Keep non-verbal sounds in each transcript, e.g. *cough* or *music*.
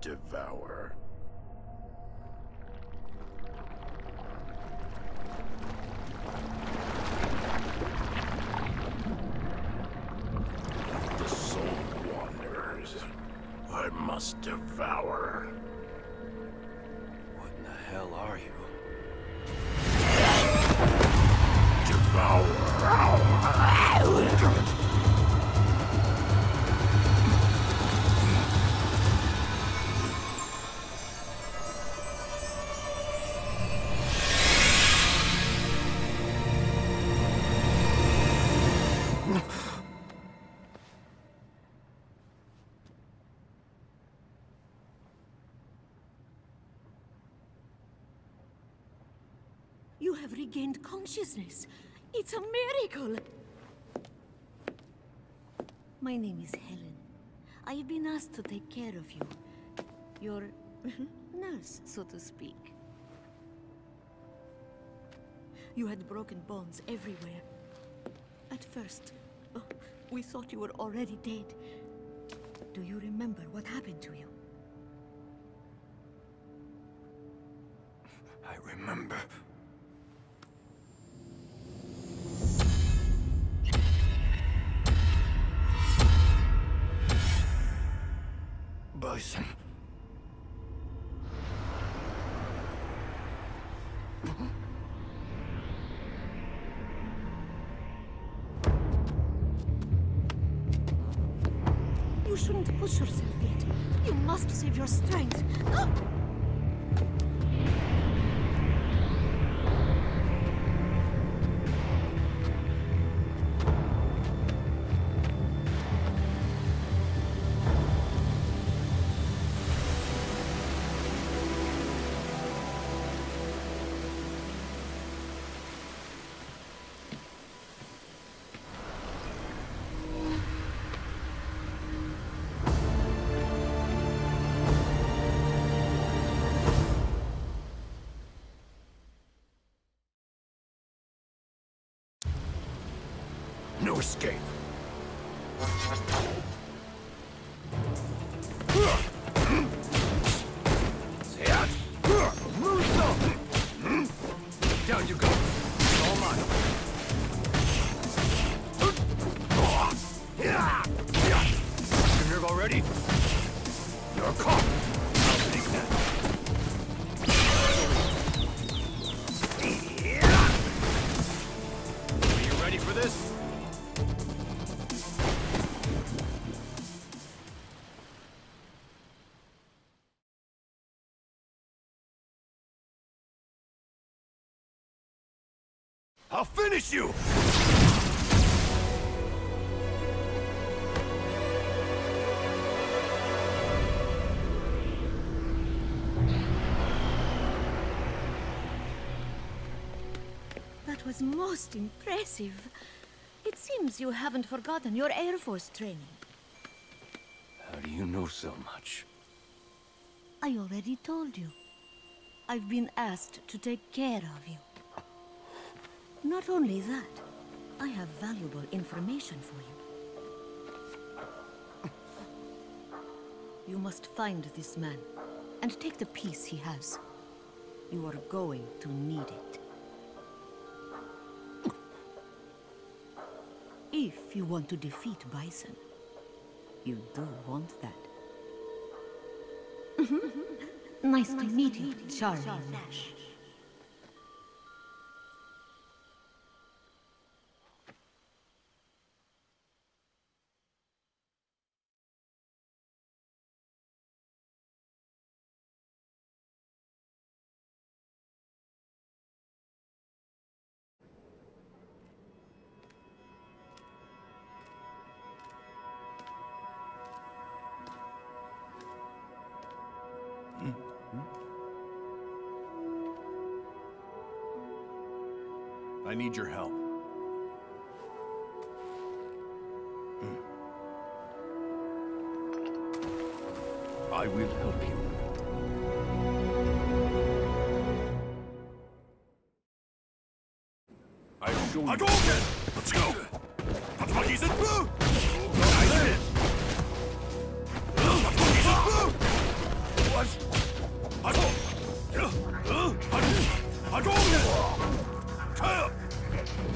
devour. The soul wanders. I must devour. Regained consciousness. It's a miracle. My name is Helen. I have been asked to take care of you. Your *laughs* nurse, so to speak. You had broken bones everywhere. At first, oh, we thought you were already dead. Do you remember what happened to you? I remember. Your strength. Escape. I'll finish you! That was most impressive. It seems you haven't forgotten your Air Force training. How do you know so much? I already told you. I've been asked to take care of you. Not only that, I have valuable information for you. You must find this man and take the piece he has. You are going to need it. If you want to defeat Bison, you do want that. *laughs* nice, to meet you, Charlie Nash. Hadouken! Let's go! Tatsumaki Senpu! Ice Fist!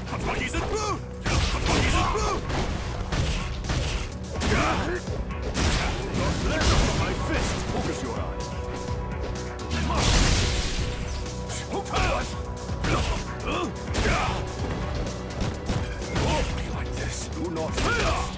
Tatsumaki Senpu! My fist! Focus your eyes. Not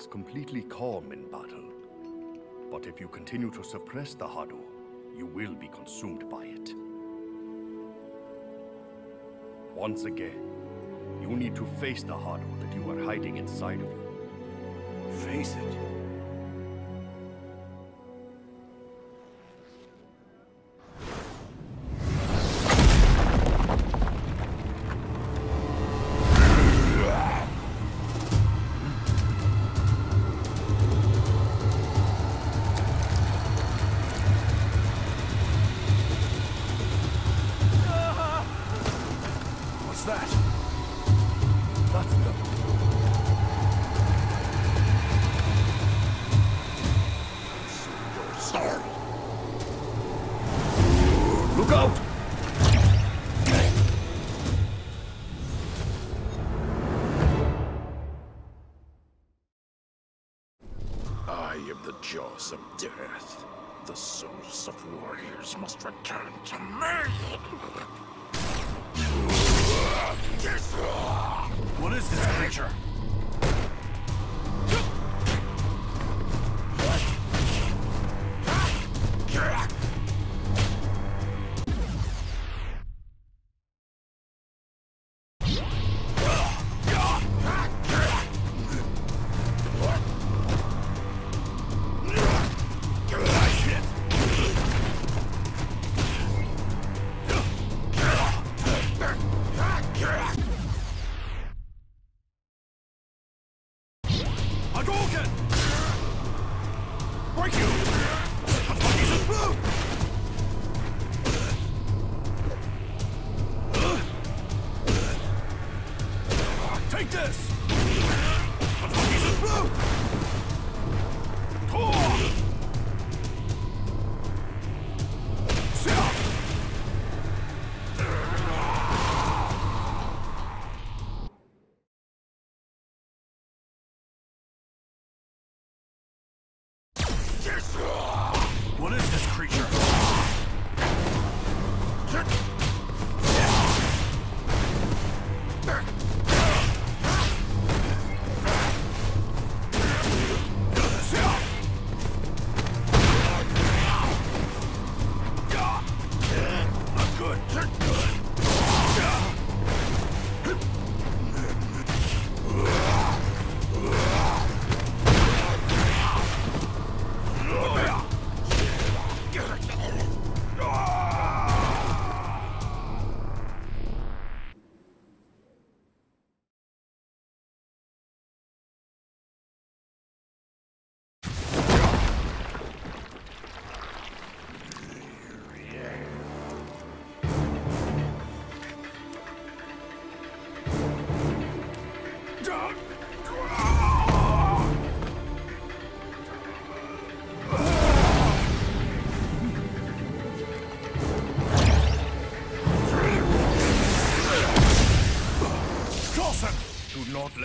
is completely calm in battle. But if you continue to suppress the Hado, you will be consumed by it. Once again, you need to face the Hado that you are hiding inside of you. Face it. Return to me.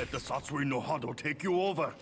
Let the Satsui no Hado take you over.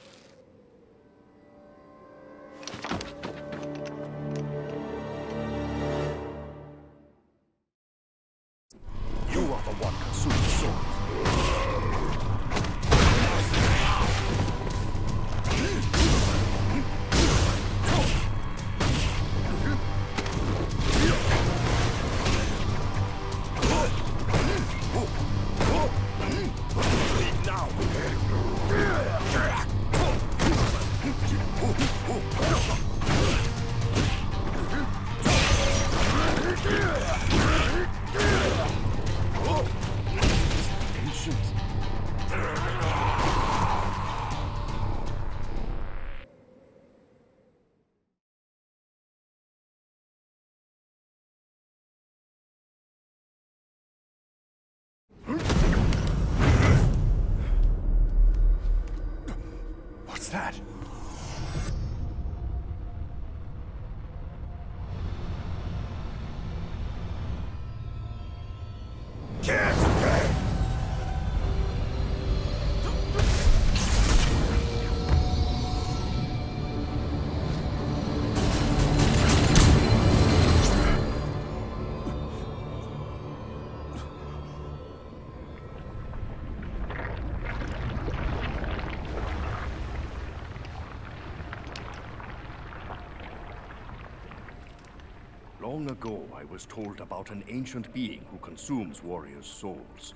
Long ago, I was told about an ancient being who consumes warriors' souls.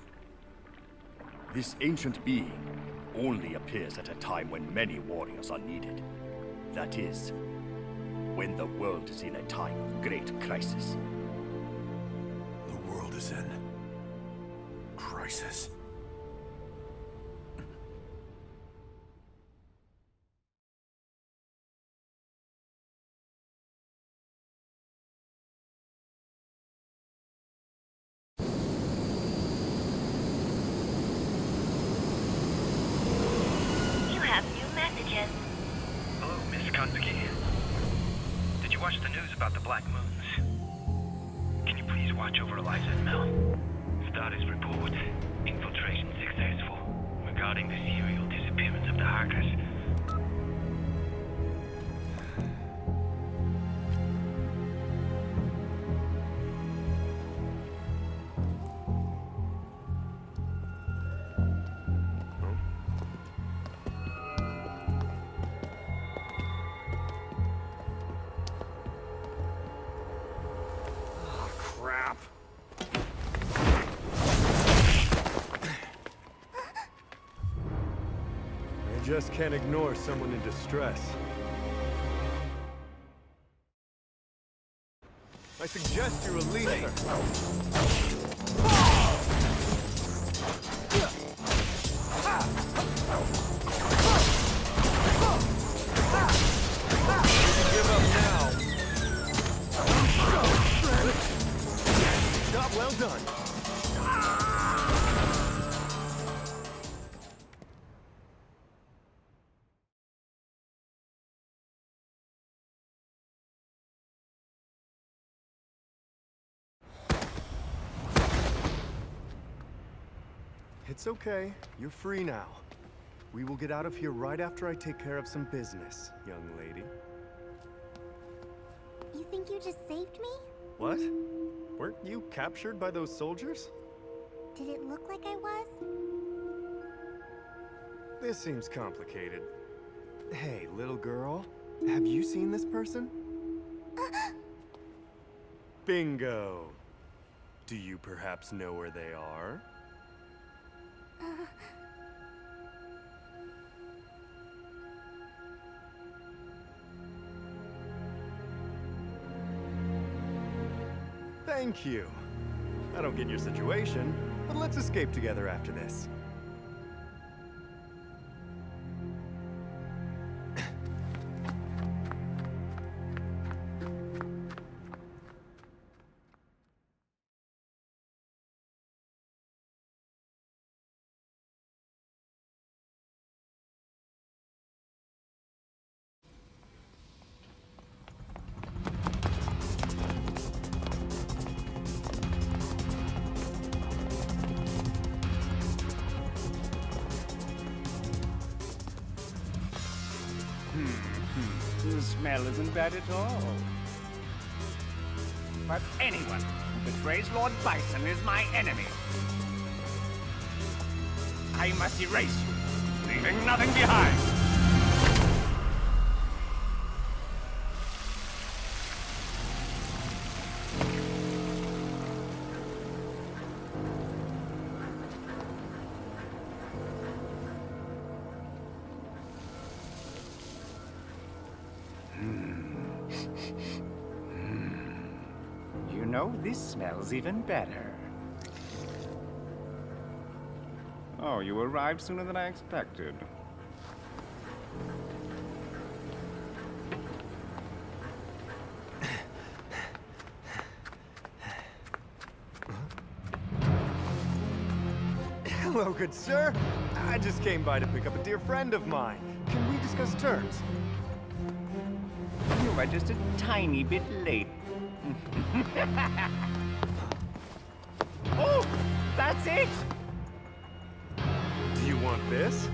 This ancient being only appears at a time when many warriors are needed. That is, when the world is in a time of great crisis. The world is in crisis. Just can't ignore someone in distress. I suggest you release her. It's okay. You're free now. We will get out of here right after I take care of some business, young lady. You think you just saved me? What? Weren't you captured by those soldiers? Did it look like I was? This seems complicated. Hey, little girl, have you seen this person? *gasps* Bingo! Do you perhaps know where they are? Thank you. I don't get your situation, but let's escape together after this. Isn't know, this smells even better. Oh, you arrived sooner than I expected. Hello, good sir. I just came by to pick up a dear friend of mine. Can we discuss discuss terms. You are just a tiny bit late. *laughs* oh, that's it! Do you want this?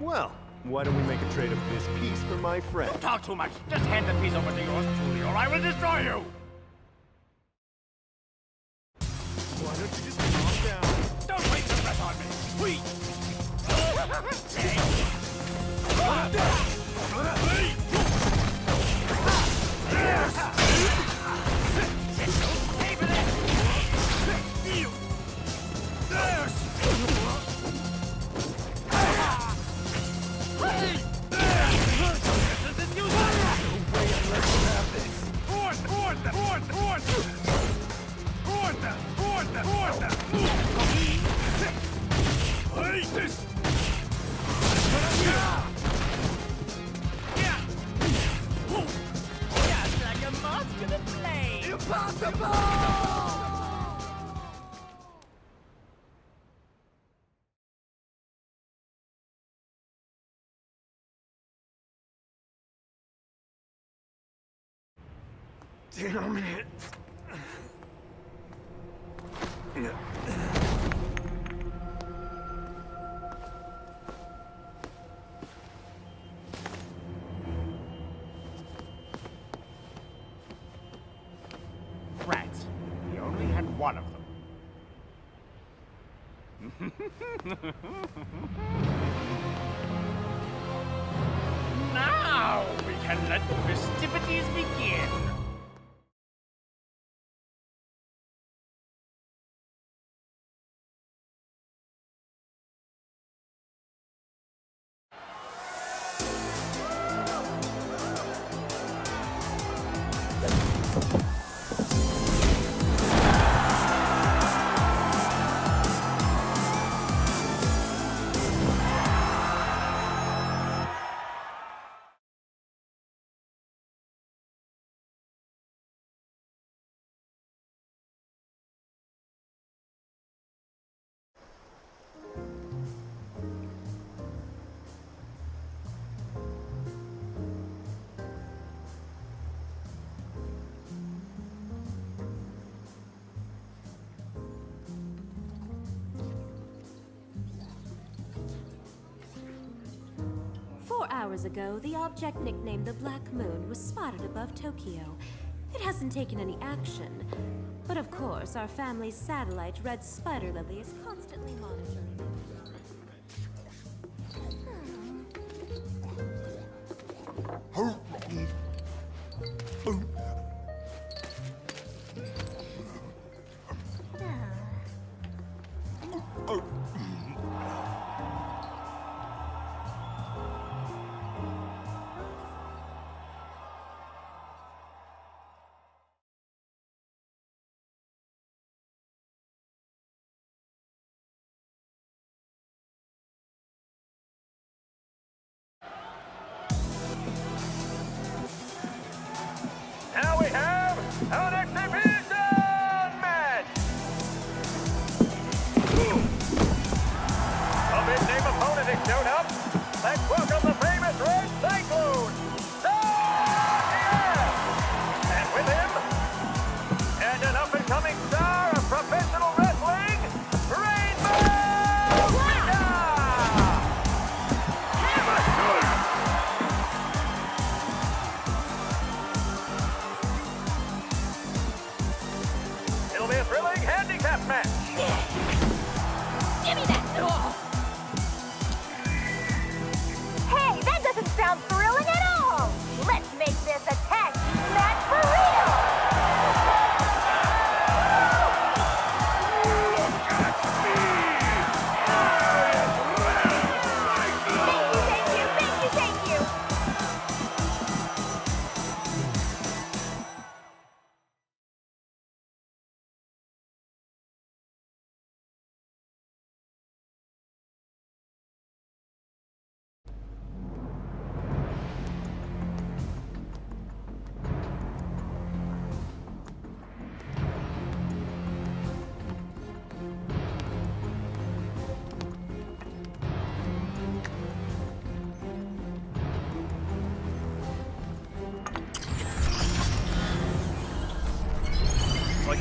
Well, why don't we make a trade of this piece for my friend? Don't talk too much. Just hand the piece over to yours truly, or I will destroy you! 15 minutes. Hours ago, the object nicknamed the Black Moon was spotted above Tokyo. It hasn't taken any action. But of course, our family's satellite, Red Spider Lily, is constantly monitoring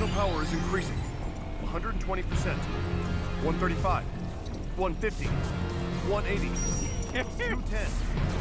Power is increasing. 120%. 135. 150. 180. 210.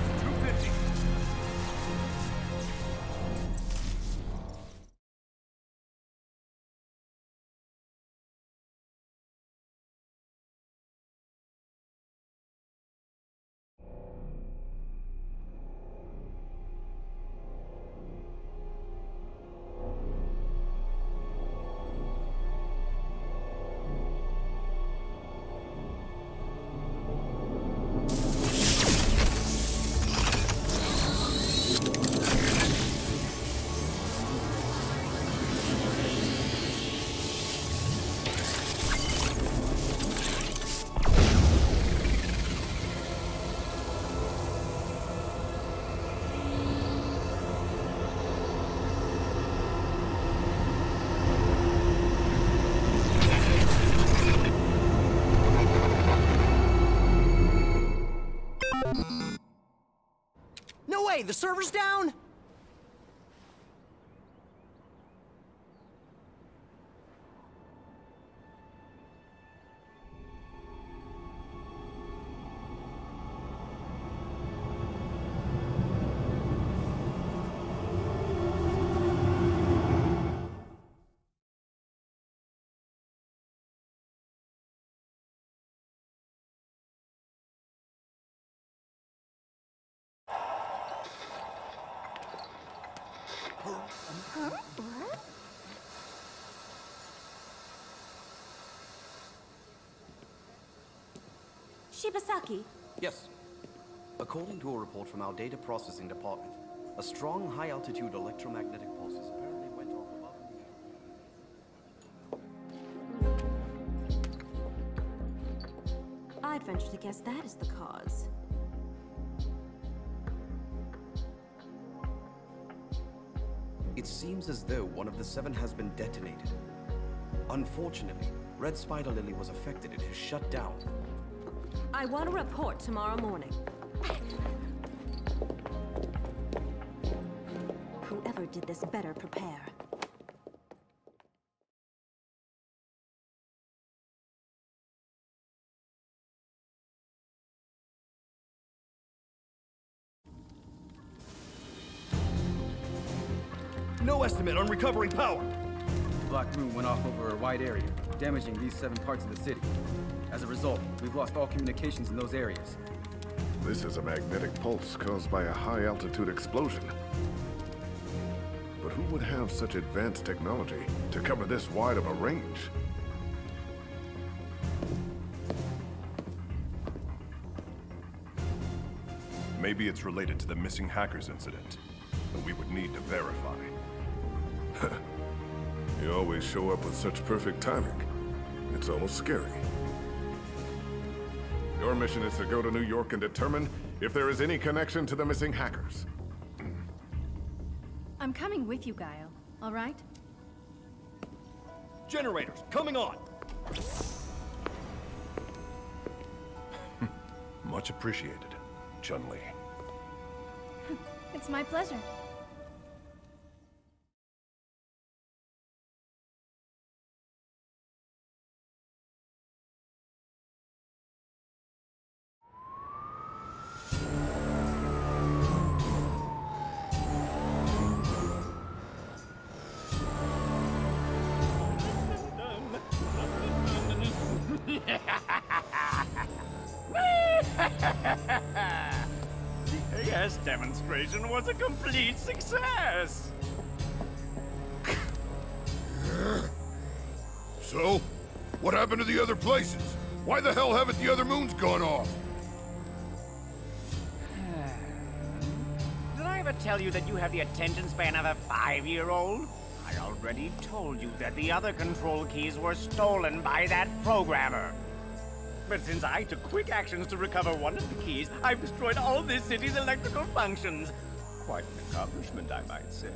The server's down? Shibasaki, Yes. According to a report from our data processing department, a strong high-altitude electromagnetic pulses apparently went off above the I'd venture to guess that is the cause. It seems as though one of the seven has been detonated. Unfortunately, Red Spider Lily was affected and is shut down. I want a report tomorrow morning. Whoever did this better prepare. No estimate on recovering power. Black Moon went off over a wide area, damaging these seven parts of the city. As a result, we've lost all communications in those areas. This is a magnetic pulse caused by a high-altitude explosion. But who would have such advanced technology to cover this wide of a range? Maybe it's related to the missing hackers incident, but we would need to verify. *laughs* You always show up with such perfect timing. It's almost scary. Your mission is to go to New York and determine if there is any connection to the missing hackers. I'm coming with you, Guile. All right? Generators, coming on! *laughs* Much appreciated, Chun-Li. *laughs* It's my pleasure. Success! So, what happened to the other places? Why the hell haven't the other moons gone off? *sighs* Did I ever tell you that you have the attention span of a five-year-old? I already told you that the other control keys were stolen by that programmer. But since I took quick actions to recover one of the keys, I've destroyed all this city's electrical functions. Quite an accomplishment, I might say.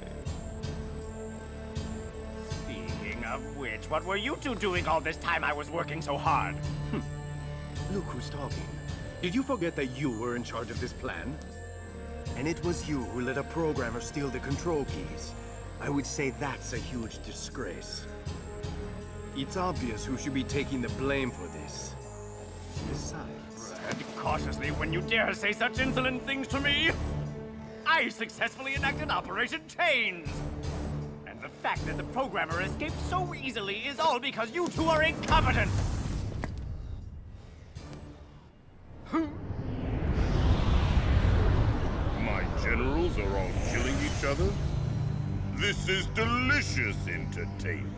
Speaking of which, what were you two doing all this time I was working so hard? Hmm. Look who's talking. Did you forget that you were in charge of this plan? And it was you who let a programmer steal the control keys. I would say that's a huge disgrace. It's obvious who should be taking the blame for this. Besides... Tread cautiously when you dare say such insolent things to me! I successfully enacted Operation Chains! And the fact that the programmer escaped so easily is all because you two are incompetent! *laughs* My generals are all killing each other? This is delicious entertainment.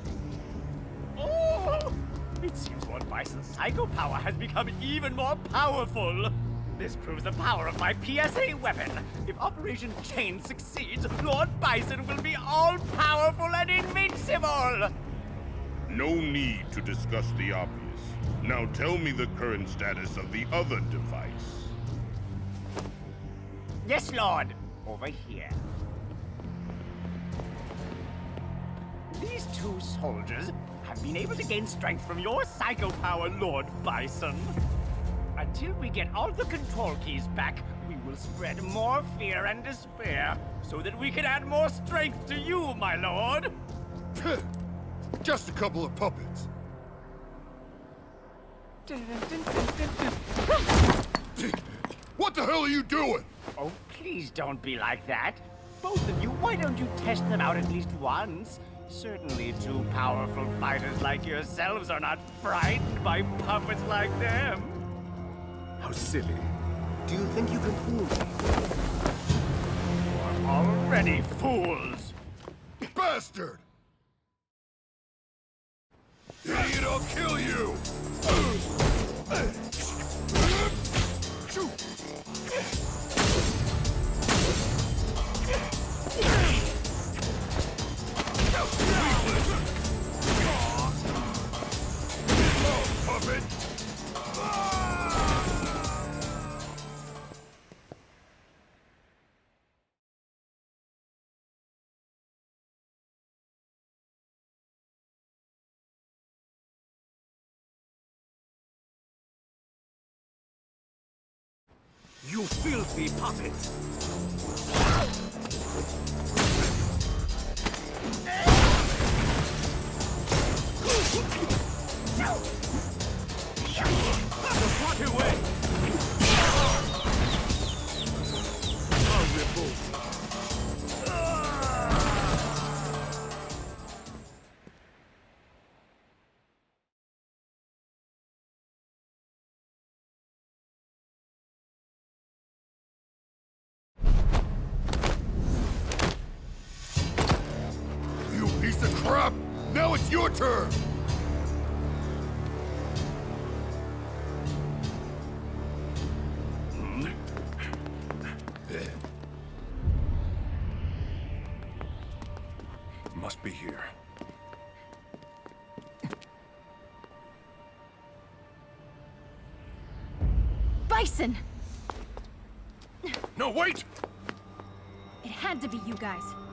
Oh! It seems Lord Bison's psycho power has become even more powerful! This proves the power of my PSA weapon. If Operation Chain succeeds, Lord Bison will be all-powerful and invincible! No need to discuss the obvious. Now tell me the current status of the other device. Yes, Lord. Over here. These two soldiers have been able to gain strength from your psycho power, Lord Bison. Until we get all the control keys back, we will spread more fear and despair, so that we can add more strength to you, my lord. *laughs* Just a couple of puppets. *laughs* What the hell are you doing? Oh, please don't be like that. Both of you, why don't you test them out at least once? Certainly two powerful fighters like yourselves are not frightened by puppets like them. How silly. Do you think you can fool me? You're already fools. Bastard! Idiot, I'll kill you! Puppet! Must be here. Bison! No, wait! It had to be you guys.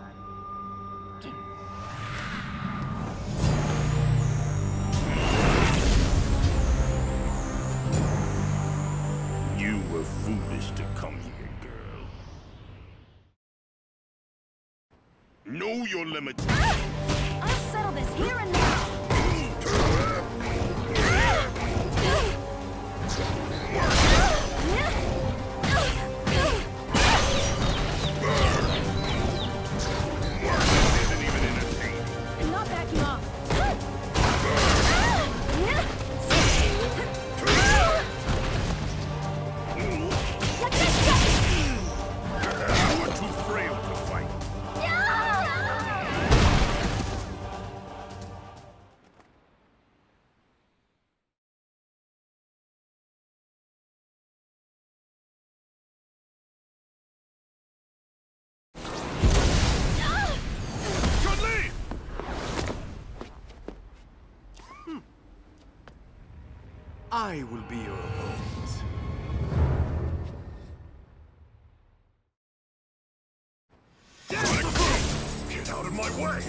Know your limits. Ah! I'll settle this here and now. I will be your opponent. Get out of my way!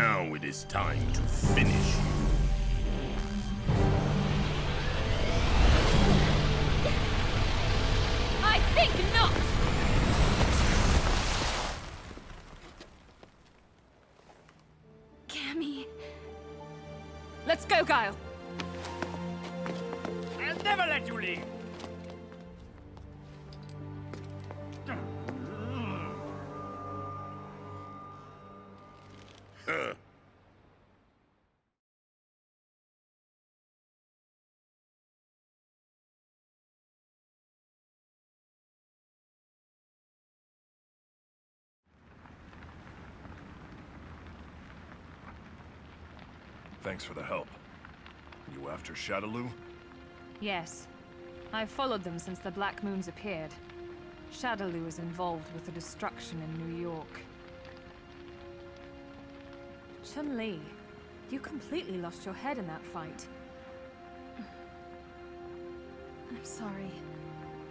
Now it is time to finish you. I think not! Cammy. Let's go, Guile. I'll never let you leave! Thanks for the help. You after Shadaloo? Yes. I've followed them since the Black Moons appeared. Shadaloo is involved with the destruction in New York. Chun-Li, you completely lost your head in that fight. *sighs* I'm sorry.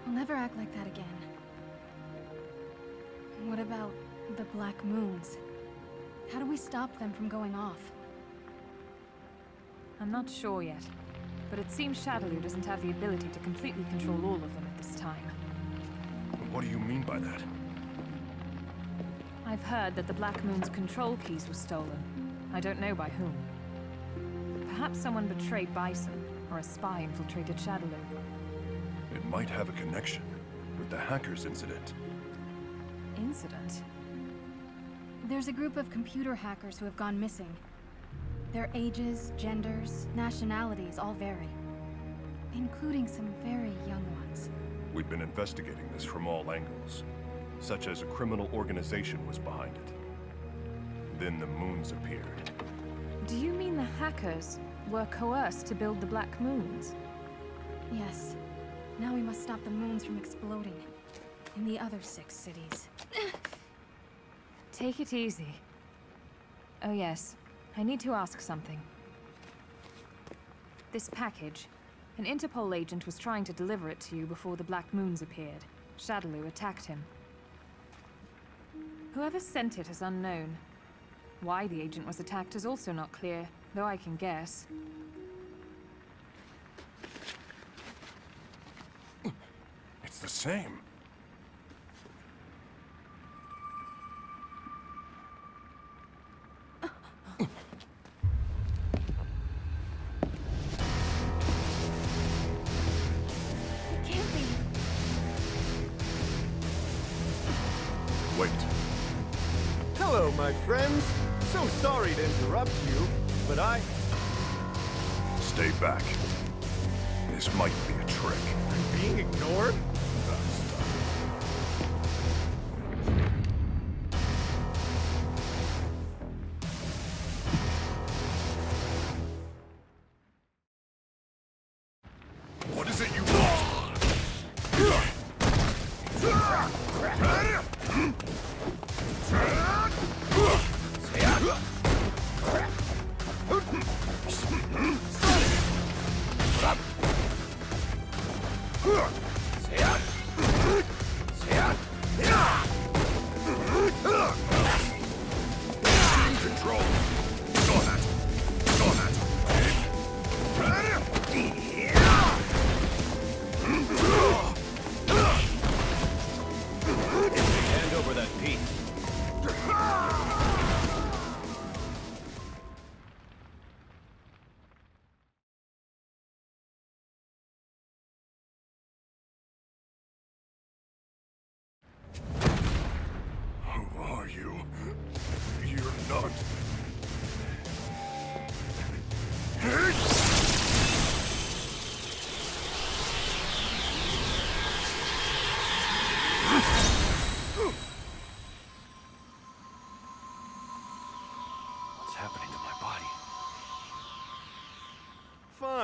I'll never act like that again. What about the Black Moons? How do we stop them from going off? I'm not sure yet, but it seems Shadaloo doesn't have the ability to completely control all of them at this time. What do you mean by that? I've heard that the Black Moon's control keys were stolen. I don't know by whom. Perhaps someone betrayed Bison, or a spy infiltrated Shadaloo. It might have a connection with the hackers incident. Incident? There's a group of computer hackers who have gone missing. Their ages, genders, nationalities all vary. Including some very young ones. We've been investigating this from all angles, such as a criminal organization was behind it. Then the moons appeared. Do you mean the hackers were coerced to build the Black Moons? Yes. Now we must stop the moons from exploding. In the other six cities. Take it easy. Oh yes, I need to ask something. This package. An Interpol agent was trying to deliver it to you before the Black Moons appeared. Shadaloo attacked him. Whoever sent it is unknown. Why the agent was attacked is also not clear, though I can guess. It's the same. To interrupt you, but I... Stay back. This might be a trick. I'm being ignored?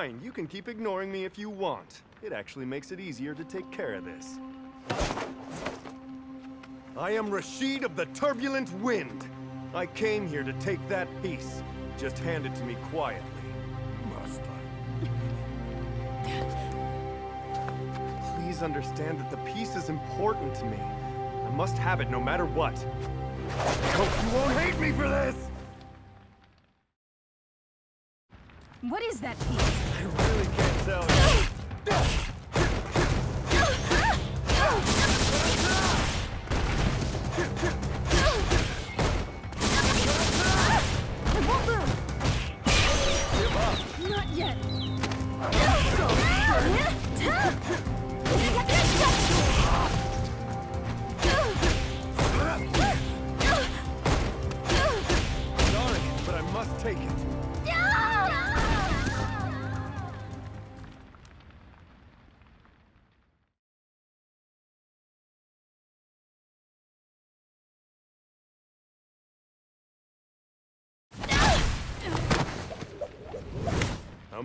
Fine, you can keep ignoring me if you want. It actually makes it easier to take care of this. I am Rashid of the Turbulent Wind. I came here to take that piece. Just hand it to me quietly. Must I? Please understand that the piece is important to me. I must have it no matter what. I hope you won't hate me for this! What is that piece? I really can't tell you.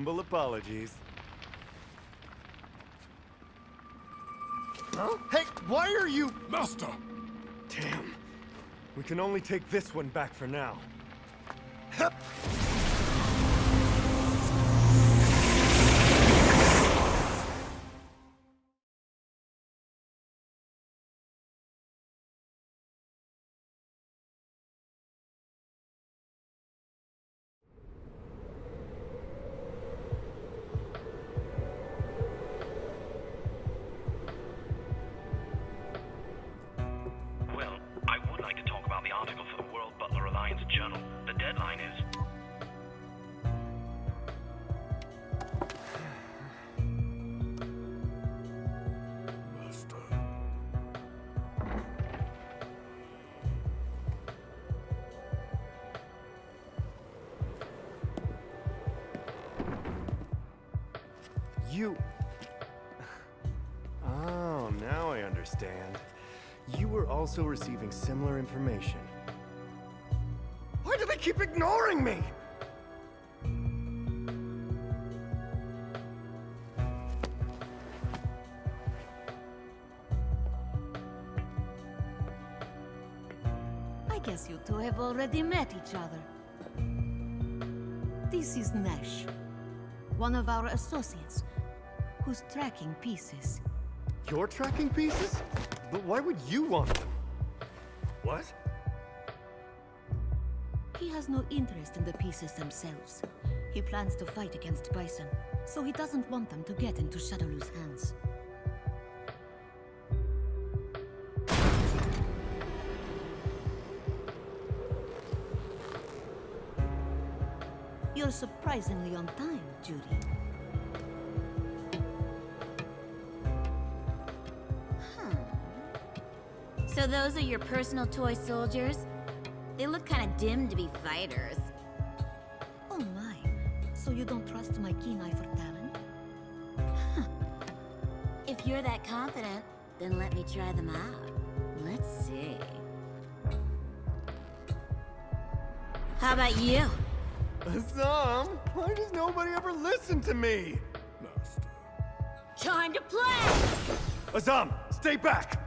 Humble apologies. Huh? Hey, why are you... Master! Damn. We can only take this one back for now. Well, understand. You were also receiving similar information. Why do they keep ignoring me? I guess you two have already met each other. This is Nash, one of our associates, who's tracking pieces. Your tracking pieces? But why would you want them? What? He has no interest in the pieces themselves. He plans to fight against Bison, so he doesn't want them to get into Shadaloo's hands. You're surprisingly on time, Juri. Those are your personal toy soldiers? They look kind of dim to be fighters. Oh my. So you don't trust my keen eye for talent? If you're that confident, then let me try them out. Let's see. How about you? Azam, why does nobody ever listen to me? Master. Time to play! Azam, stay back!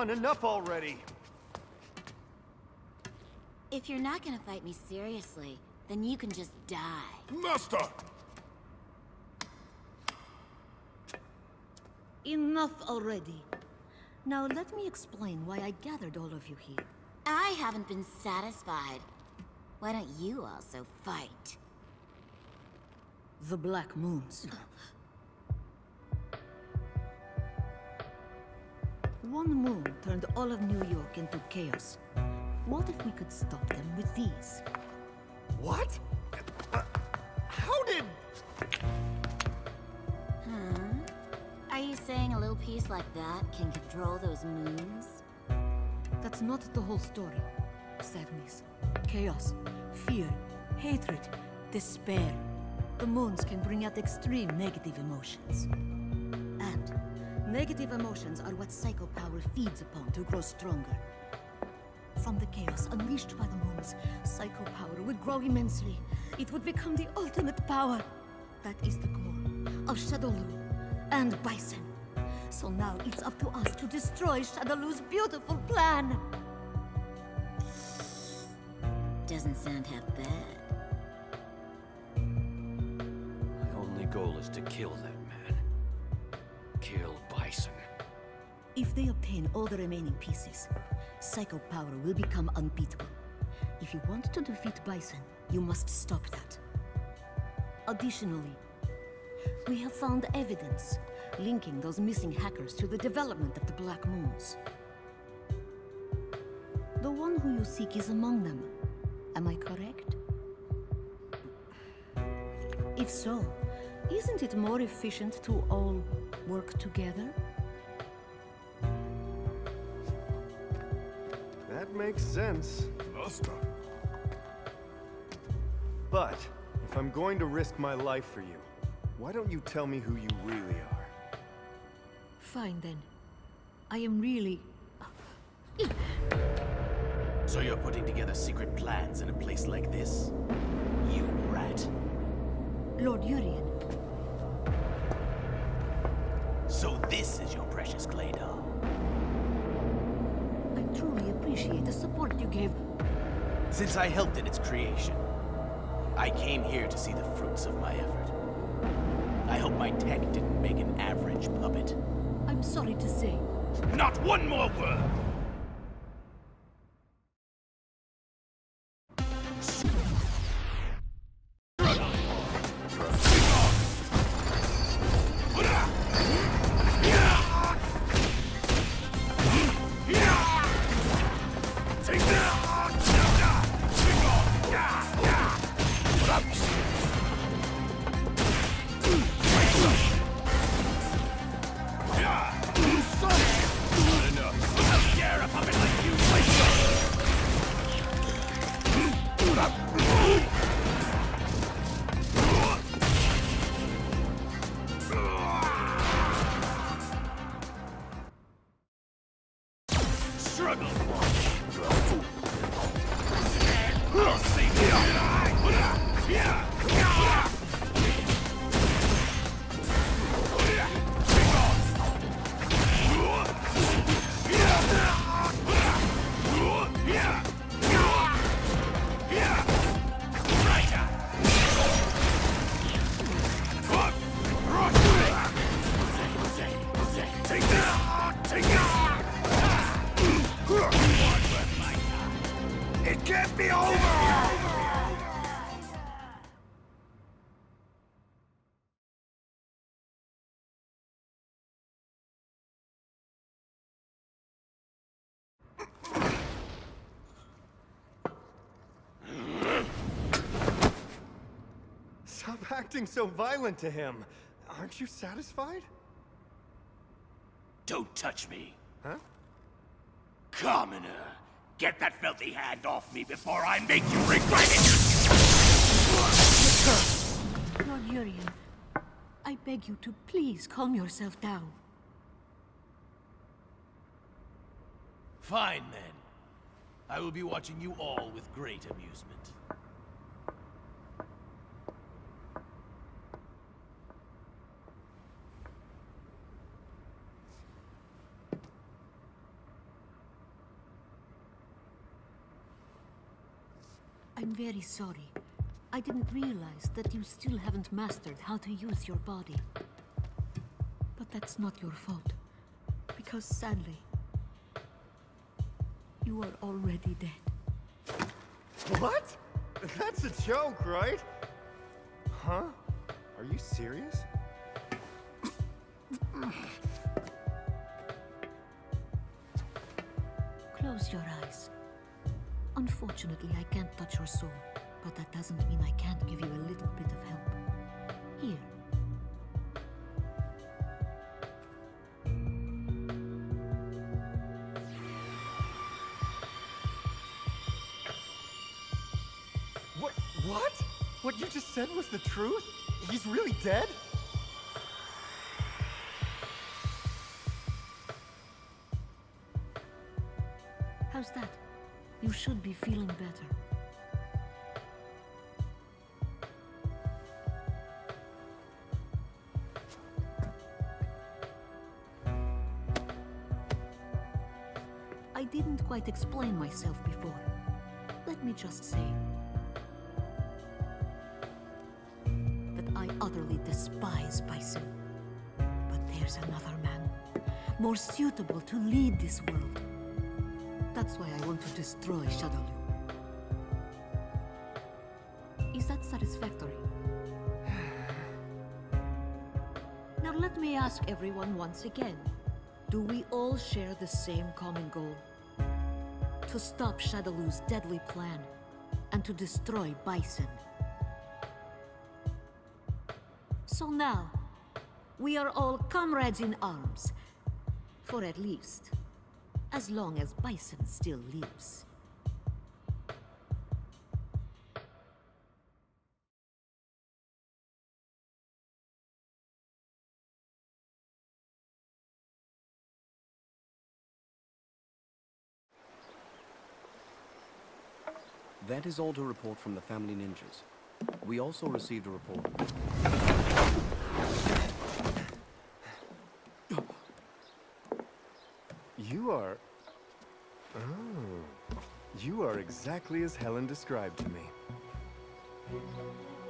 On, enough already! If you're not gonna fight me seriously, then you can just die. Master! Enough already. Now let me explain why I gathered all of you here. I haven't been satisfied. Why don't you also fight? The Black Moons. *laughs* One moon turned all of New York into chaos. What if we could stop them with these? What? Uh, how did... Hmm? Are you saying a little piece like that can control those moons? That's not the whole story. Sadness, chaos, fear, hatred, despair. The moons can bring out extreme negative emotions. And negative emotions are what psycho power feeds upon to grow stronger. From the chaos unleashed by the moons, psycho power would grow immensely. It would become the ultimate power. That is the goal of Shadaloo and Bison. So now it's up to us to destroy Shadaloo's beautiful plan. Doesn't sound half bad. My only goal is to kill that If they obtain all the remaining pieces, Psycho power will become unbeatable. If you want to defeat Bison, you must stop that. Additionally, we have found evidence linking those missing hackers to the development of the Black Moons. The one who you seek is among them. Am I correct? If so, isn't it more efficient to all work together? Makes sense. Master. But, if I'm going to risk my life for you, why don't you tell me who you really are? Fine then. I am really... So you're putting together secret plans in a place like this? You rat. Lord Urien. So this is your precious clay doll. Appreciate the support you gave. Since I helped in its creation, I came here to see the fruits of my effort. I hope my tech didn't make an average puppet. I'm sorry to say. Not one more word! Acting so violent to him. Aren't you satisfied? Don't touch me. Huh? Commoner, get that filthy hand off me before I make you regret it! Lord Urien, I beg you to please calm yourself down. Fine then. I will be watching you all with great amusement. I'm very sorry. I didn't realize that you still haven't mastered how to use your body. But that's not your fault. Because sadly, you are already dead. What? That's a joke, right? Huh? Are you serious? *laughs* Unfortunately, I can't touch your soul, but that doesn't mean I can't give you a little bit of help. Here. What? What? What you just said was the truth? He's really dead? Didn't quite explain myself before. Let me just say that I utterly despise Bison. But there's another man, more suitable to lead this world. That's why I want to destroy Shadaloo. Is that satisfactory? *sighs* now let me ask everyone once again. Do we all share the same common goal? To stop Shadaloo's deadly plan and to destroy Bison. So now, we are all comrades in arms. For at least, as long as Bison still lives. Is all to report from the family ninjas. We also received a report. You are... Oh. You are exactly as Helen described to me.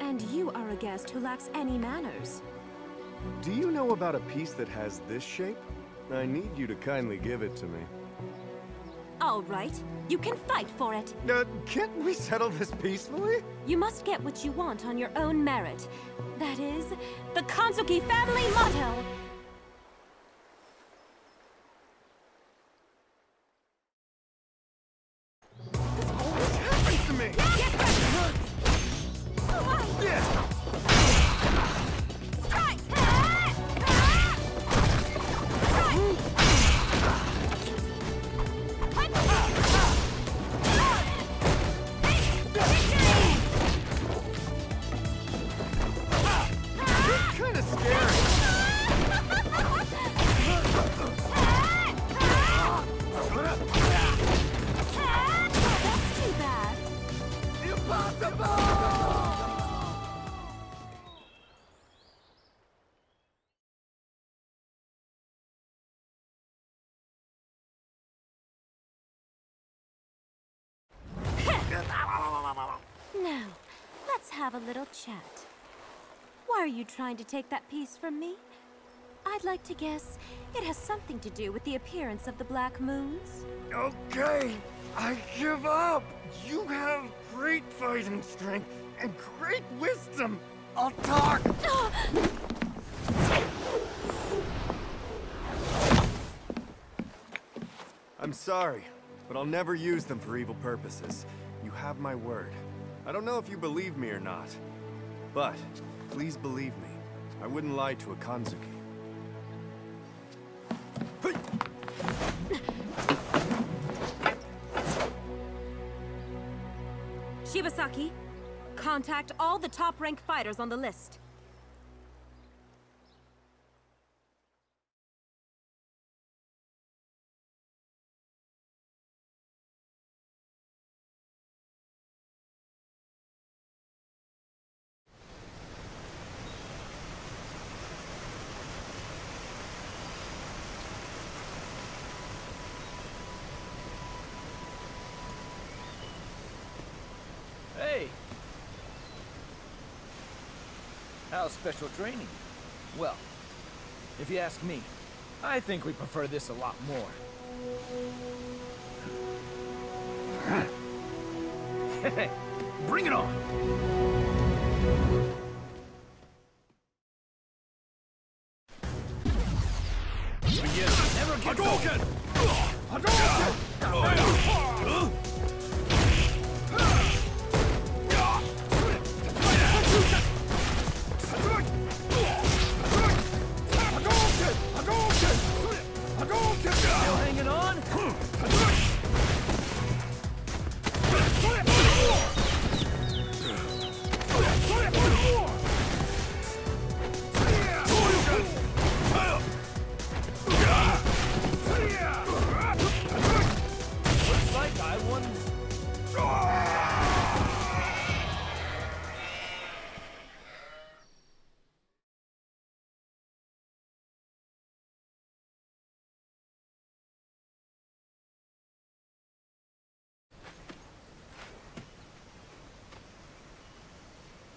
And you are a guest who lacks any manners. Do you know about a piece that has this shape? I need you to kindly give it to me. All right, you can fight for it. Uh, can't we settle this peacefully? You must get what you want on your own merit. That is, the Kanzuki family motto. Have a little chat. Why are you trying to take that piece from me? I'd like to guess it has something to do with the appearance of the Black Moons. Okay, I give up. You have great fighting strength and great wisdom. I'll talk. I'm sorry, but I'll never use them for evil purposes. You have my word. I don't know if you believe me or not, but please believe me. I wouldn't lie to a Kanzuki. Shibasaki, contact all the top-rank fighters on the list. Hey! How's special training? Well, if you ask me, I think we prefer this a lot more. *laughs* Bring it on!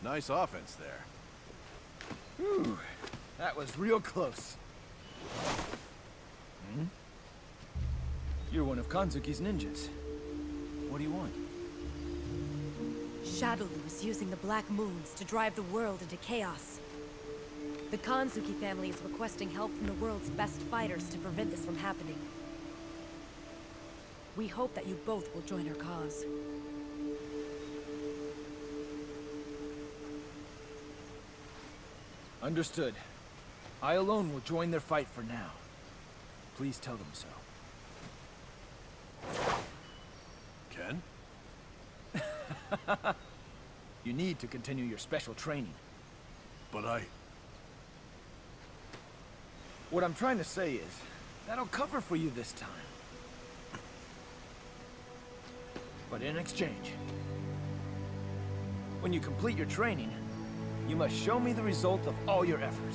Nice offense there. Whew, that was real close. Hmm? You're one of Kanzuki's ninjas. What do you want? Shadaloo is using the Black Moons to drive the world into chaos. The Kanzuki family is requesting help from the world's best fighters to prevent this from happening. We hope that you both will join our cause. Understood. I alone will join their fight for now. Please tell them so. Ken? *laughs* you need to continue your special training. But I... What I'm trying to say is, that'll cover for you this time. But in exchange, when you complete your training, you must show me the result of all your effort.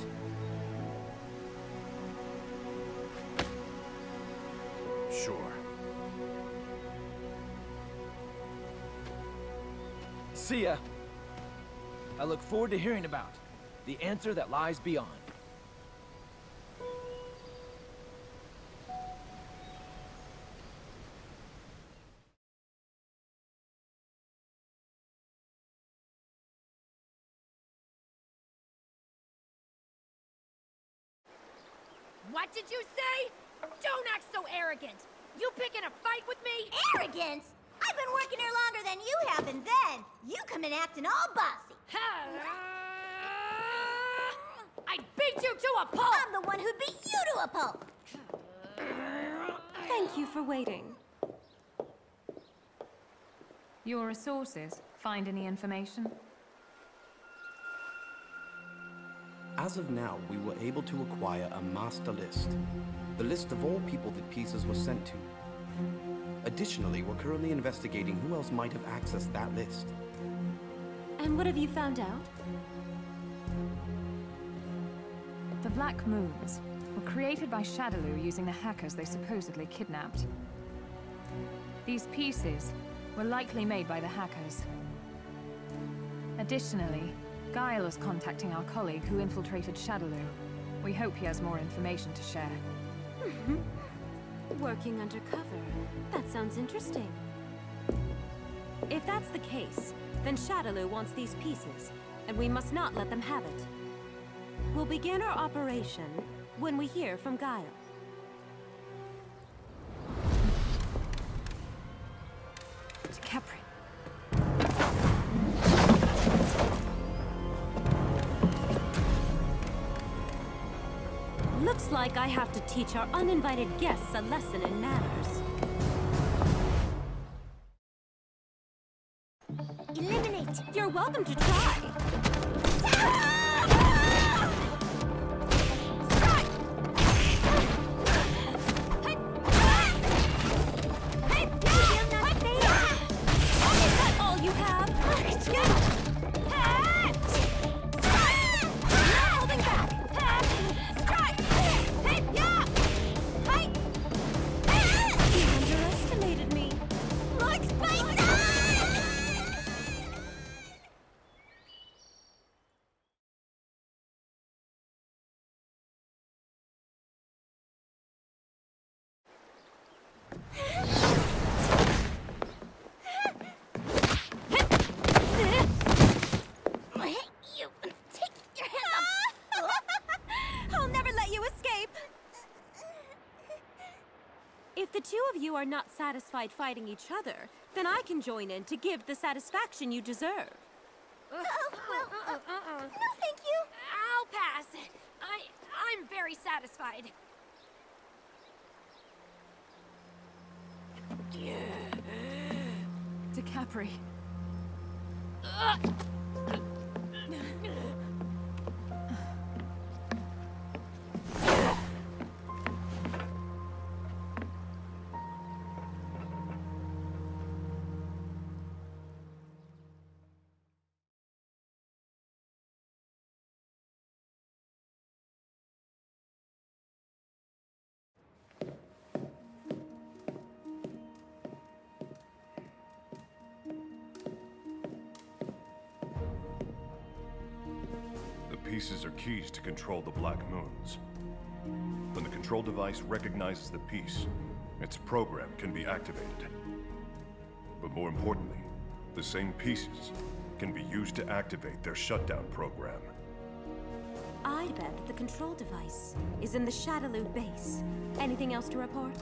Sure. See ya. I look forward to hearing about the answer that lies beyond. You say? Don't act so arrogant. You picking a fight with me? Arrogance? I've been working here longer than you have, and then you come in acting all bossy. I beat you to a pulp! I'm the one who beat you to a pulp! Thank you for waiting. Your resources. find any information? As of now, we were able to acquire a master list. The list of all people that pieces were sent to. Additionally, we're currently investigating who else might have accessed that list. And what have you found out? The Black Moons were created by Shadaloo using the hackers they supposedly kidnapped. These pieces were likely made by the hackers. Additionally, Guile is contacting our colleague who infiltrated Shadaloo. We hope he has more information to share. Mm-hmm. Working undercover. That sounds interesting. If that's the case, then Shadaloo wants these pieces, and we must not let them have it. We'll begin our operation when we hear from Guile. Like I have to teach our uninvited guests a lesson in manners. You are not satisfied fighting each other, then I can join in to give the satisfaction you deserve. Oh, well, uh, uh-uh. no thank you. I'll pass. I... I'm very satisfied. To pieces are keys to control the Black Moons. When the control device recognizes the piece, its program can be activated. But more importantly, the same pieces can be used to activate their shutdown program. I bet that the control device is in the Shadaloo base. Anything else to report?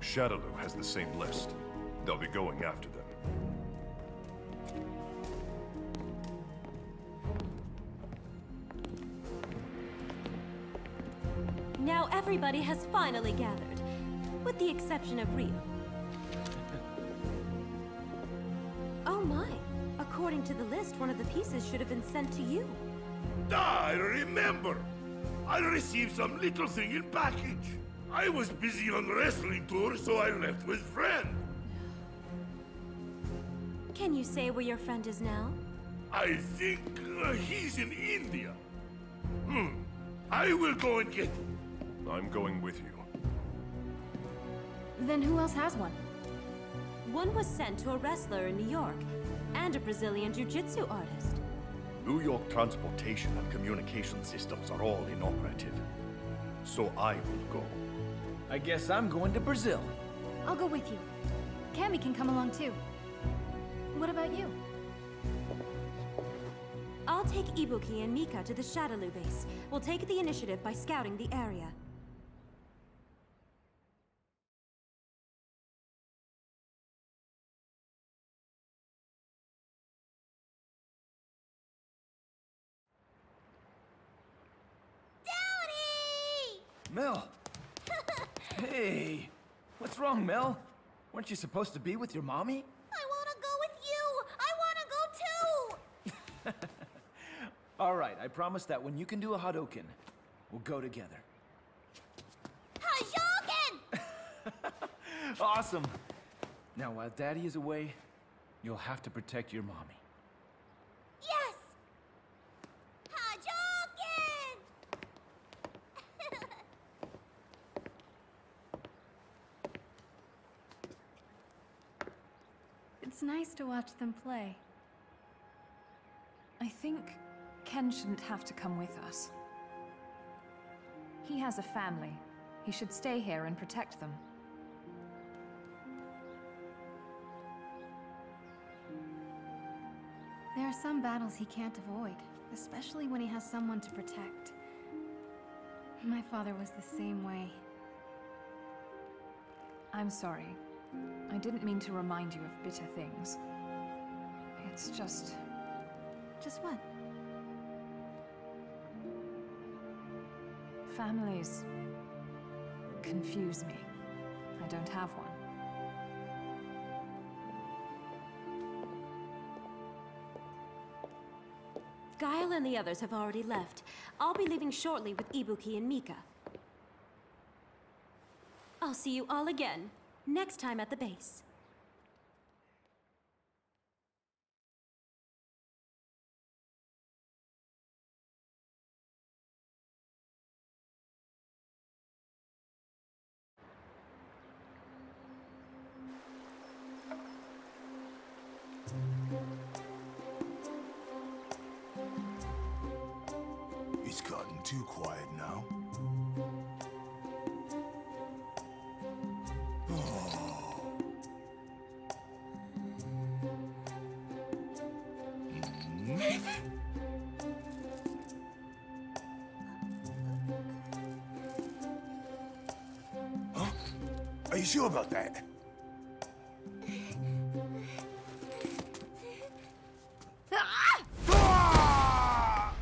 Shadaloo has the same list. They'll be going after them. Everybody has finally gathered, with the exception of Ryu. *laughs* oh my! According to the list, one of the pieces should have been sent to you. I remember. I received some little thing in package. I was busy on wrestling tour, so I left with friend. Can you say where your friend is now? I think uh, he's in India. Hmm. I will go and get him. I'm going with you. Then who else has one? One was sent to a wrestler in New York, and a Brazilian jiu-jitsu artist. New York transportation and communication systems are all inoperative. So I will go. I guess I'm going to Brazil. I'll go with you. Cammy can come along too. What about you? I'll take Ibuki and Mika to the Shadaloo base. We'll take the initiative by scouting the area. Mel! hey! What's wrong, Mel? Weren't you supposed to be with your mommy? I wanna go with you! I wanna go too! *laughs* All right, I promise that when you can do a Hadouken, we'll go together. Hadouken! *laughs* Awesome! Now, while Daddy is away, you'll have to protect your mommy. Yes! Hadouken! It's nice to watch them play. I think Ken shouldn't have to come with us. He has a family. He should stay here and protect them. There are some battles he can't avoid, especially when he has someone to protect. My father was the same way. I'm sorry. I didn't mean to remind you of bitter things. It's just... Just what? Families... confuse me. I don't have one. Guile and the others have already left. I'll be leaving shortly with Ibuki and Mika. I'll see you all again, next time at the base. Sure about that? Ah!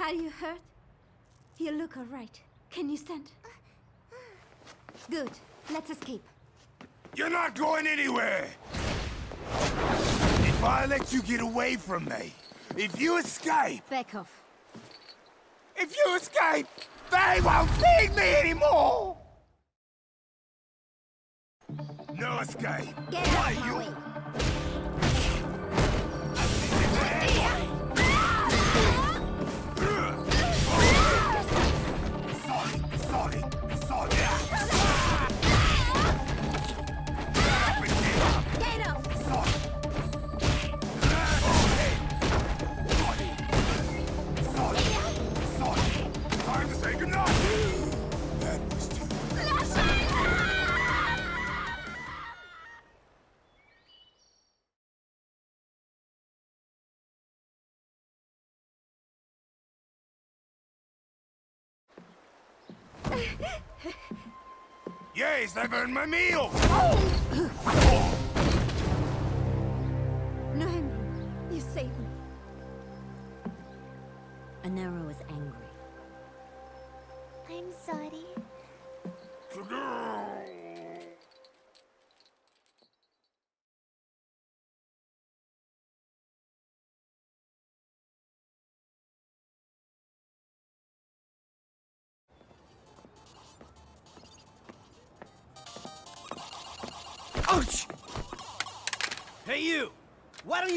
Are you hurt? You look alright. Can you stand? Good. Let's escape. You're not going anywhere! If I let you get away from me, if you escape, Back off. if you escape, they won't feed me anymore! No escape! Get Why, out of my you... way. Yes, they burned my meal! Noemi, you saved me. Anero is angry. I'm sorry.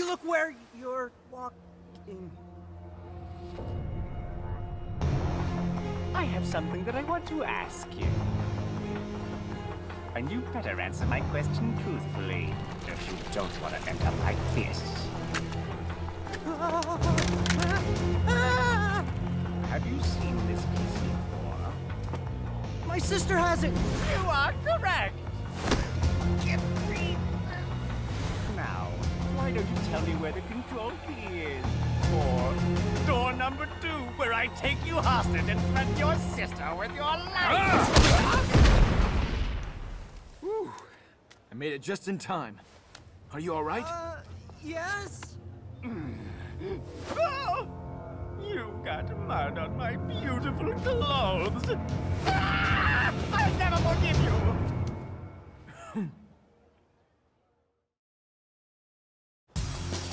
Look where you're walking? I have something that I want to ask you. And you better answer my question truthfully, if you don't want to end up like this. Have you seen this piece before? My sister has it! You are correct! Now, why don't you tell me where the control key is? Or door number two, where I take you hostage and threaten your sister with your life! Whew. I made it just in time. Are you all right? Uh, yes? Oh! You got mud on my beautiful clothes! Ah! I'll never forgive you!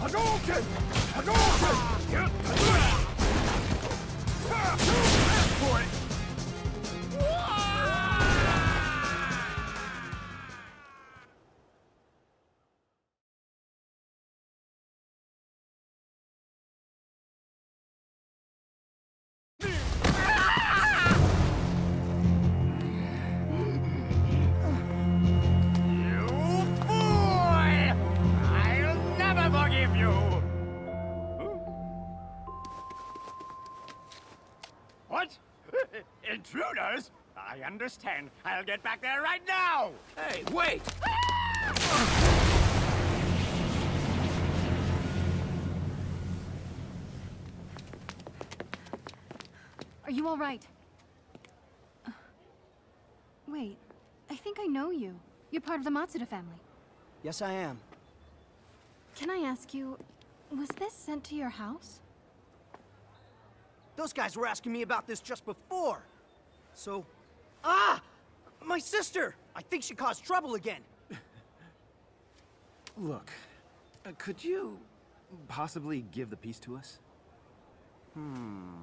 I'll Intruders? I understand. I'll get back there right now! Hey, wait! Are you all right? Uh, Wait, I think I know you. You're part of the Matsuda family. Yes, I am. Can I ask you, was this sent to your house? Those guys were asking me about this just before. So... Ah! My sister! I think she caused trouble again. *laughs* Look, uh, could you possibly give the piece to us? Hmm.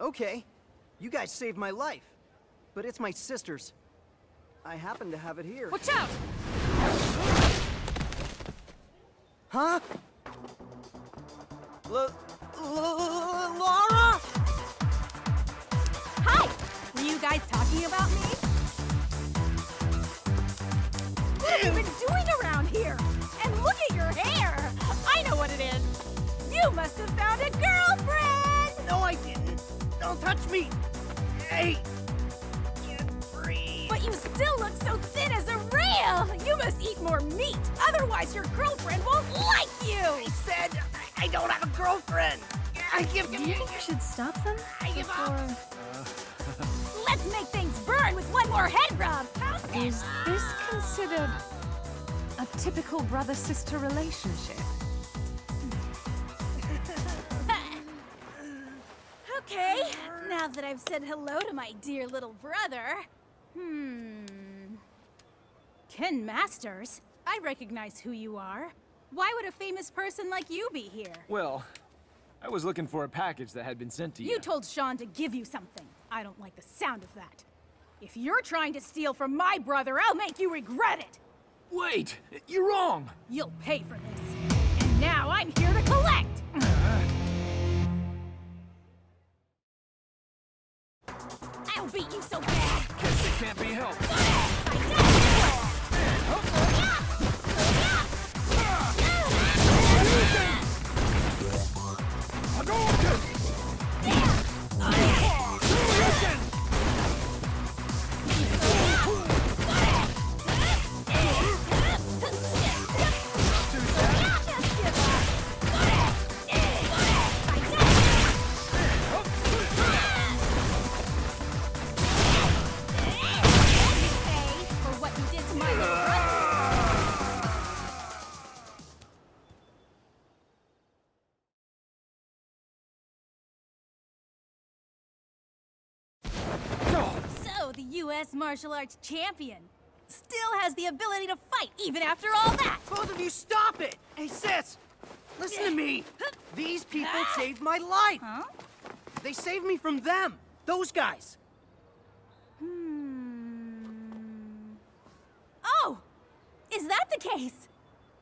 Okay. You guys saved my life. But it's my sister's. I happen to have it here. Watch out! Huh? L L Laura? Hi! Were you guys talking about me? What have you been doing around here? And look at your hair! I know what it is! You must have found a girlfriend! No, I didn't. Don't touch me. Hey. But you still look so thin as a rail! You must eat more meat, otherwise your girlfriend won't like you! I said I don't have a girlfriend. I give Do you think you should stop them? I give up. Before... Uh, Let's make things burn with one more head rub! Is this considered a typical brother-sister relationship? *laughs* Okay, now that I've said hello to my dear little brother. Hmm. Ken Masters? I recognize who you are. Why would a famous person like you be here? Well, I was looking for a package that had been sent to you. You told Sean to give you something. I don't like the sound of that. If you're trying to steal from my brother, I'll make you regret it! Wait! You're wrong! You'll pay for this. And now I'm here to collect! I'll beat you so bad! Guess it can't be helped. U.S. martial arts champion still has the ability to fight even after all that. Both of you stop it! Hey, sis! Listen to me! These people ah. saved my life! They saved me from them! Those guys! Hmm. Oh, is that the case?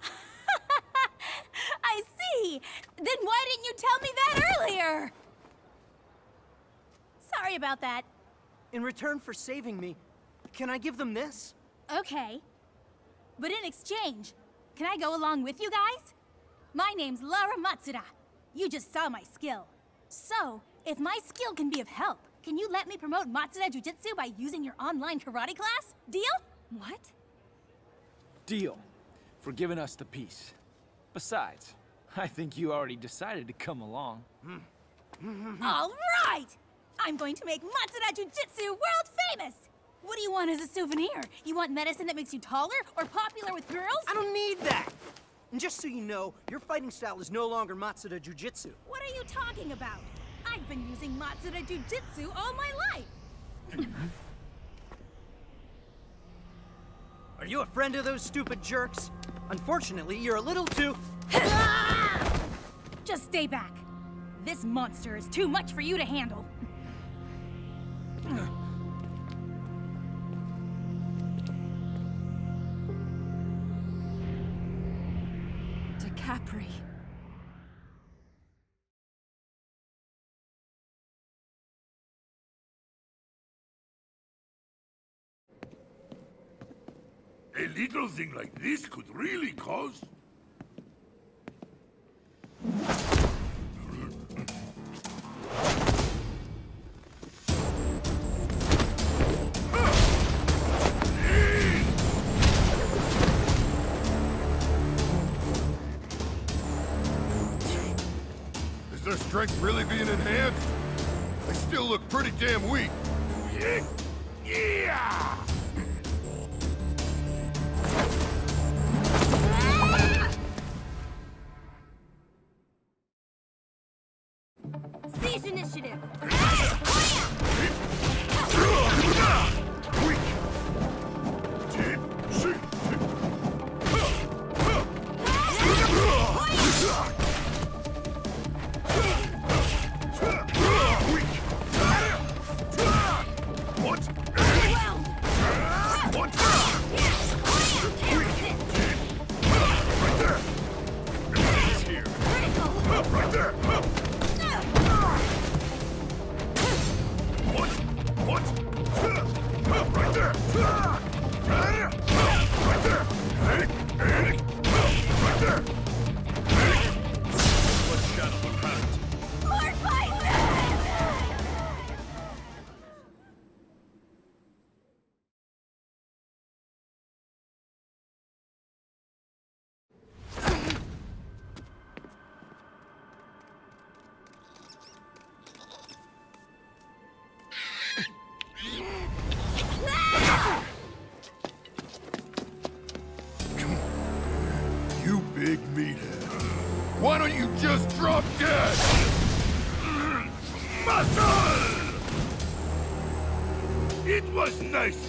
*laughs* I see. Then why didn't you tell me that earlier? Sorry about that. In return for saving me, can I give them this? Okay. But in exchange, can I go along with you guys? My name's Laura Matsuda. You just saw my skill. So, if my skill can be of help, can you let me promote Matsuda Jujitsu by using your online karate class? Deal? What? Deal. For giving us the piece. Besides, I think you already decided to come along. All right! I'm going to make Matsuda Jujitsu world famous! What do you want as a souvenir? You want medicine that makes you taller or popular with girls? I don't need that! And just so you know, your fighting style is no longer Matsuda Jujitsu. What are you talking about? I've been using Matsuda Jujitsu all my life! *laughs* Are you a friend of those stupid jerks? Unfortunately, you're a little too. *laughs* Just stay back. This monster is too much for you to handle. To Capri. A little thing like this could really cause...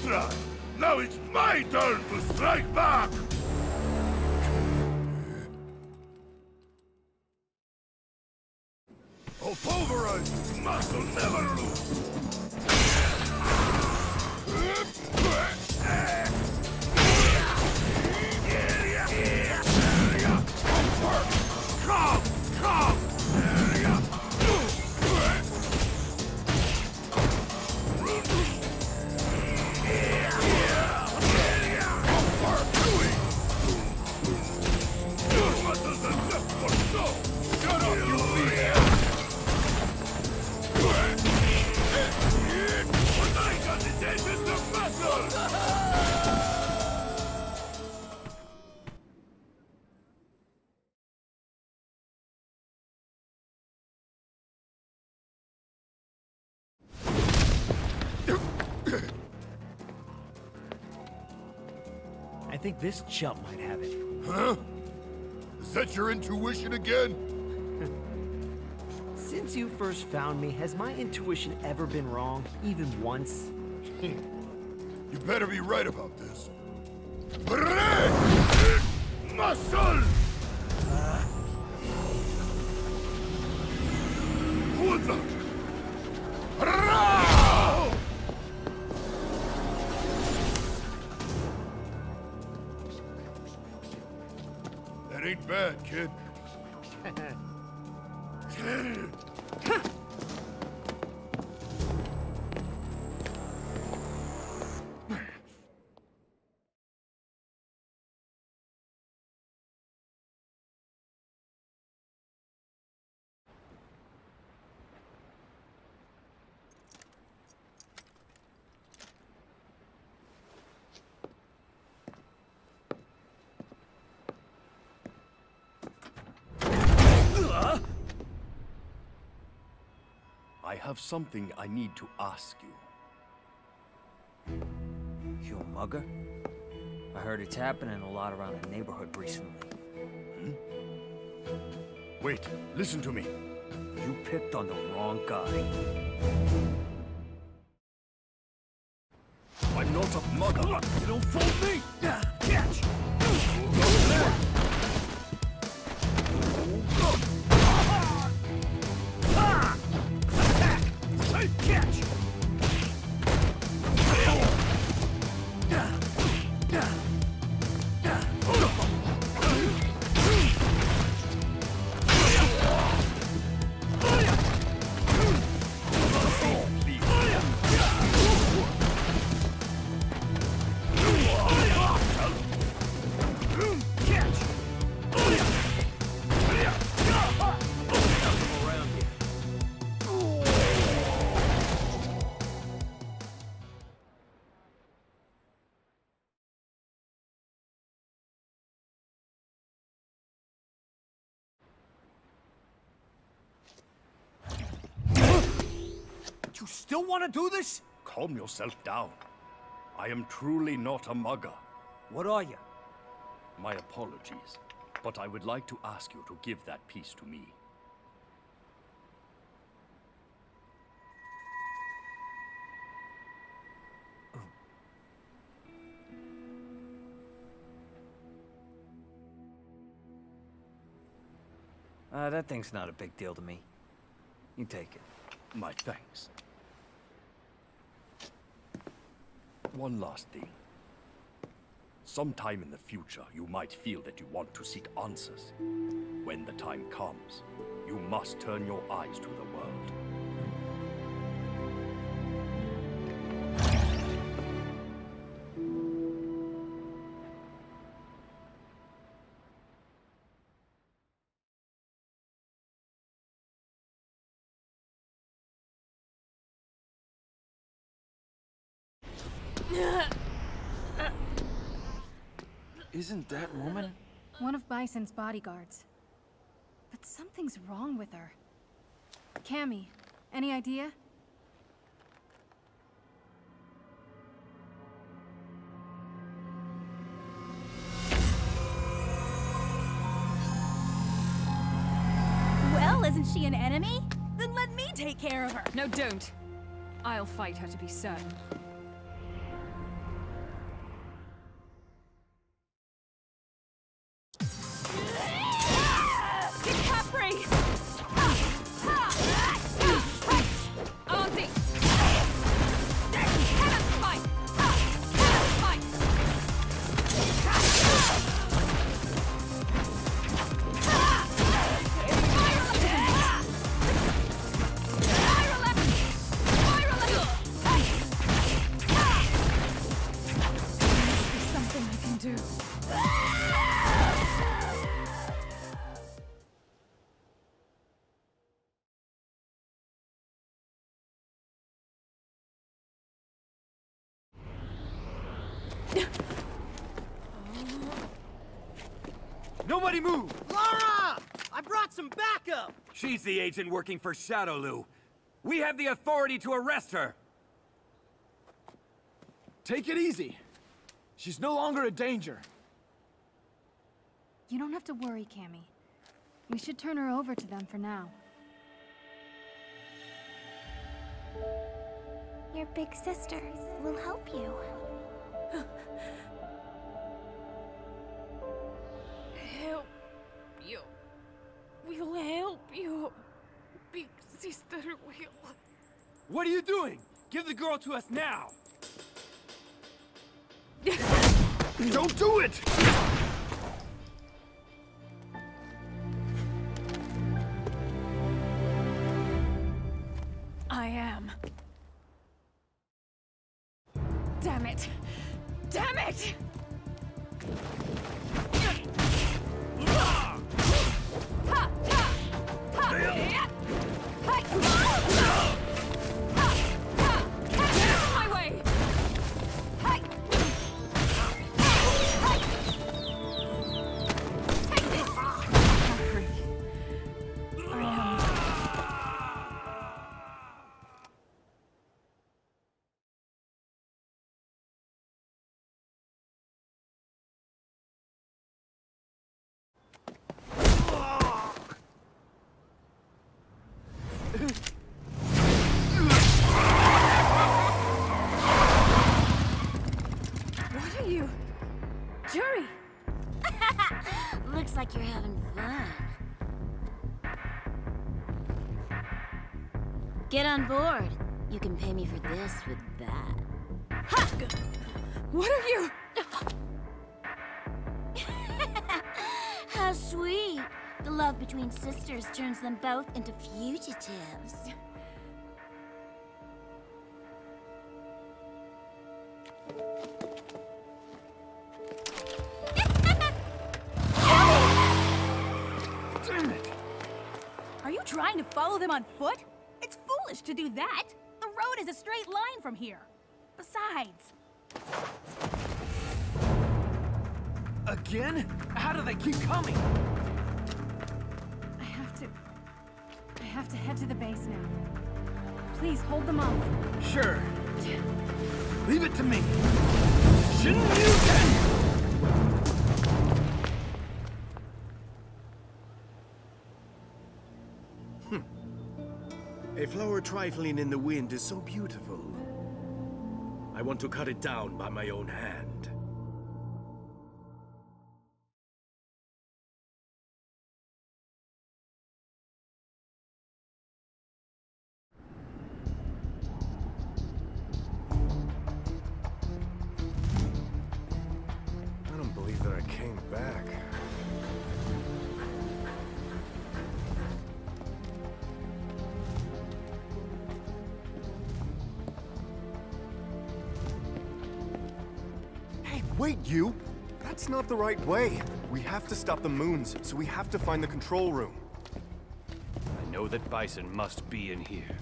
Now it's my turn to strike back. Think this chump might have it. Huh? Is that your intuition again? *laughs* Since you first found me, has my intuition ever been wrong? Even once? *laughs* You better be right about this. Muscle! Uh. What the? 呃 I have something I need to ask you. You a mugger? I heard it's happening a lot around the neighborhood recently. Hmm? Wait, listen to me. You picked on the wrong guy. Still want to do this? Calm yourself down. I am truly not a mugger. What are you? My apologies, but I would like to ask you to give that piece to me. Uh, that thing's not a big deal to me. You take it. My thanks. One last thing. Sometime in the future, you might feel that you want to seek answers. When the time comes, you must turn your eyes to the Isn't that woman? One of Bison's bodyguards. But something's wrong with her. Cammy, any idea? Well, isn't she an enemy? Then let me take care of her. No, don't. I'll fight her to be certain. She's the agent working for Shadaloo. We have the authority to arrest her. Take it easy. She's no longer a danger. You don't have to worry, Cammy. We should turn her over to them for now. Your big sister will help you. Help you. We'll help you. Will. What are you doing? Give the girl to us now! *laughs* Don't do it! Get on board. You can pay me for this with that. Ha! What are you? *laughs* How sweet. The love between sisters turns them both into fugitives. Damn it! Are you trying to follow them on foot? Foolish to do that. The road is a straight line from here. Besides, Again? How do they keep coming? I have to... I have to head to the base now. Please, hold them off. Sure. Leave it to me. Shinryuken! A flower trifling in the wind is so beautiful. I want to cut it down by my own hand. Wait, you! That's not the right way. We have to stop the moons, so we have to find the control room. I know that Bison must be in here.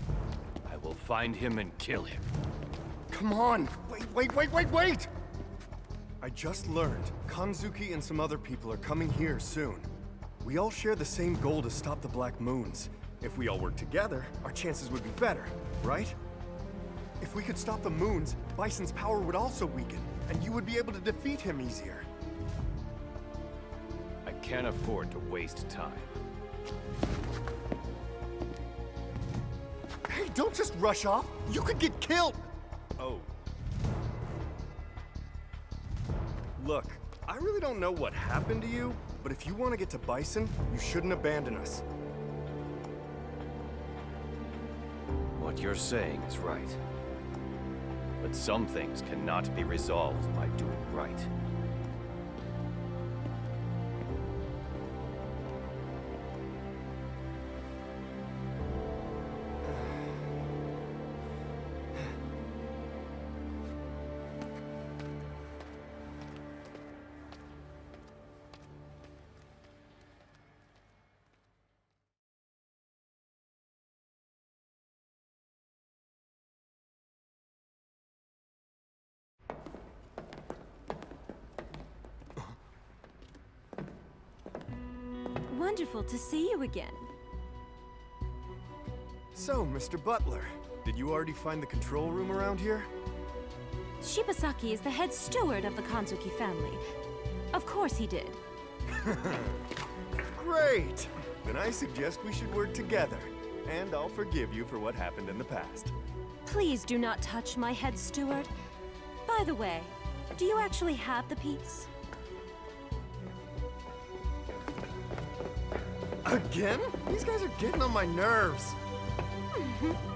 I will find him and kill him. Come on! Wait, wait, wait, wait, wait! I just learned Kanzuki and some other people are coming here soon. We all share the same goal to stop the Black Moons. If we all work together, our chances would be better, right? If we could stop the moons, Bison's power would also weaken, and you would be able to defeat him easier. I can't afford to waste time. Hey, don't just rush off! You could get killed! Oh. Look, I really don't know what happened to you, but if you want to get to Bison, you shouldn't abandon us. What you're saying is right. But some things cannot be resolved by doing right. Wonderful to see you again. So, Mr. Butler, did you already find the control room around here? Shibasaki is the head steward of the Kanzuki family. Of course he did. *laughs* Great! Then I suggest we should work together. And I'll forgive you for what happened in the past. Please do not touch my head steward. By the way, do you actually have the piece? Again? These guys are getting on my nerves. *laughs*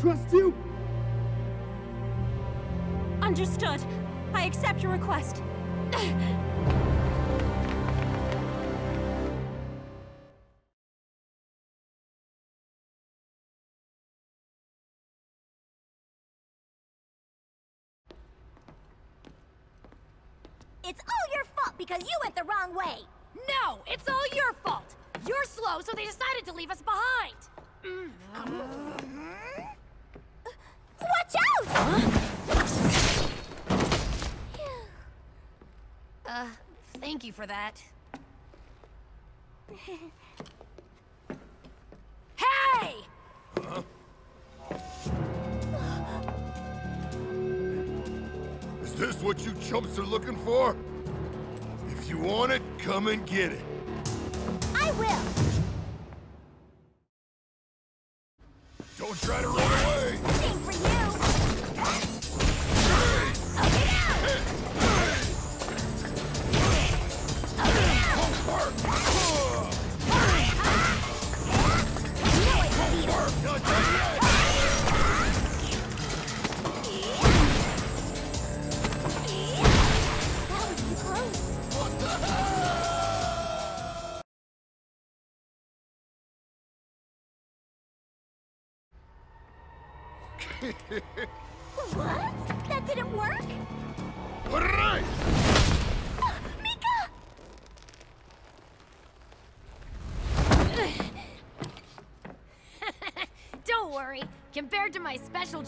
trust you? Understood. I accept your request. It's all your fault because you went the wrong way. No, it's all your fault. You're slow, so they decided to leave us behind. Watch Uh, thank you for that. *laughs* Hey! Is this what you chumps are looking for? If you want it, come and get it. I will. Don't try to run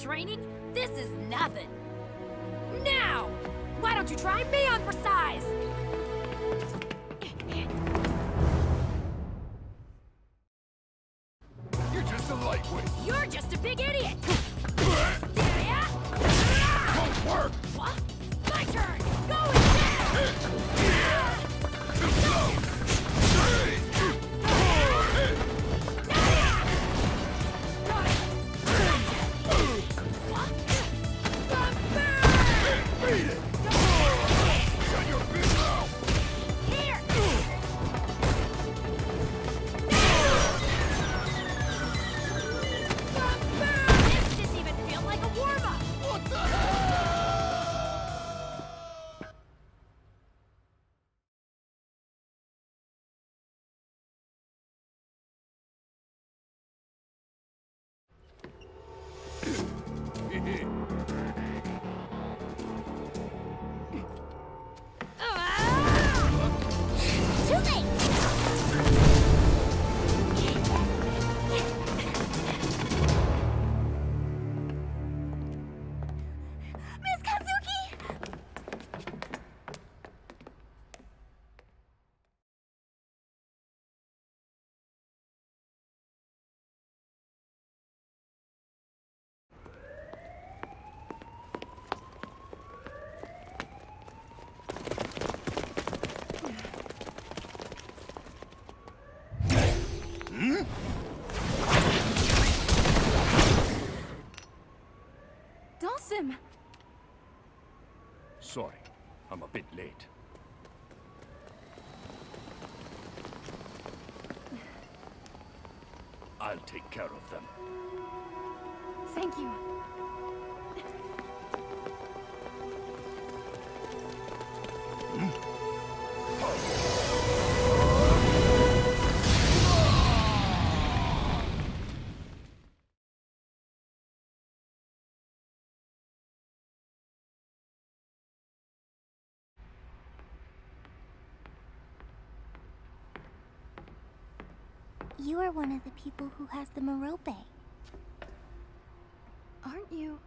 training, this is nothing. Now! Why don't you try me on for size? Sorry. I'm a bit late. I'll take care of them. Thank you. Hmm. You are one of the people who has the Merope. Aren't you?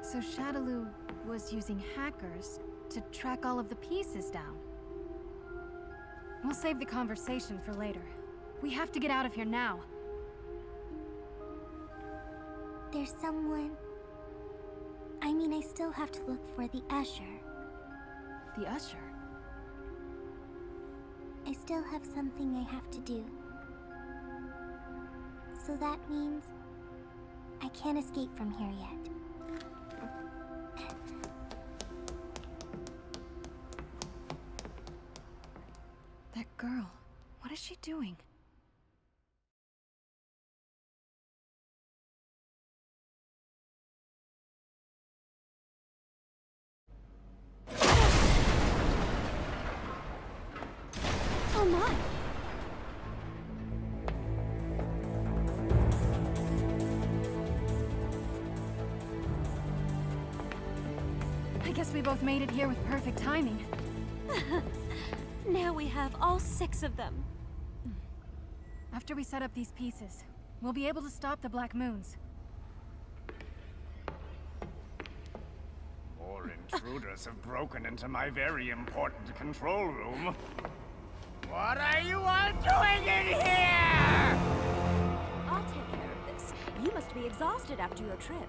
So Shadaloo was using hackers to track all of the pieces down. We'll save the conversation for later. We have to get out of here now. There's someone. I mean, I still have to look for the Usher. The Usher? I still have something I have to do. So that means I can't escape from here yet. That girl. What is she doing? I both made it here with perfect timing. *laughs* now we have all six of them. After we set up these pieces, we'll be able to stop the Black Moons. More intruders have broken into my very important control room. What are you all doing in here? I'll take care of this. You must be exhausted after your trip.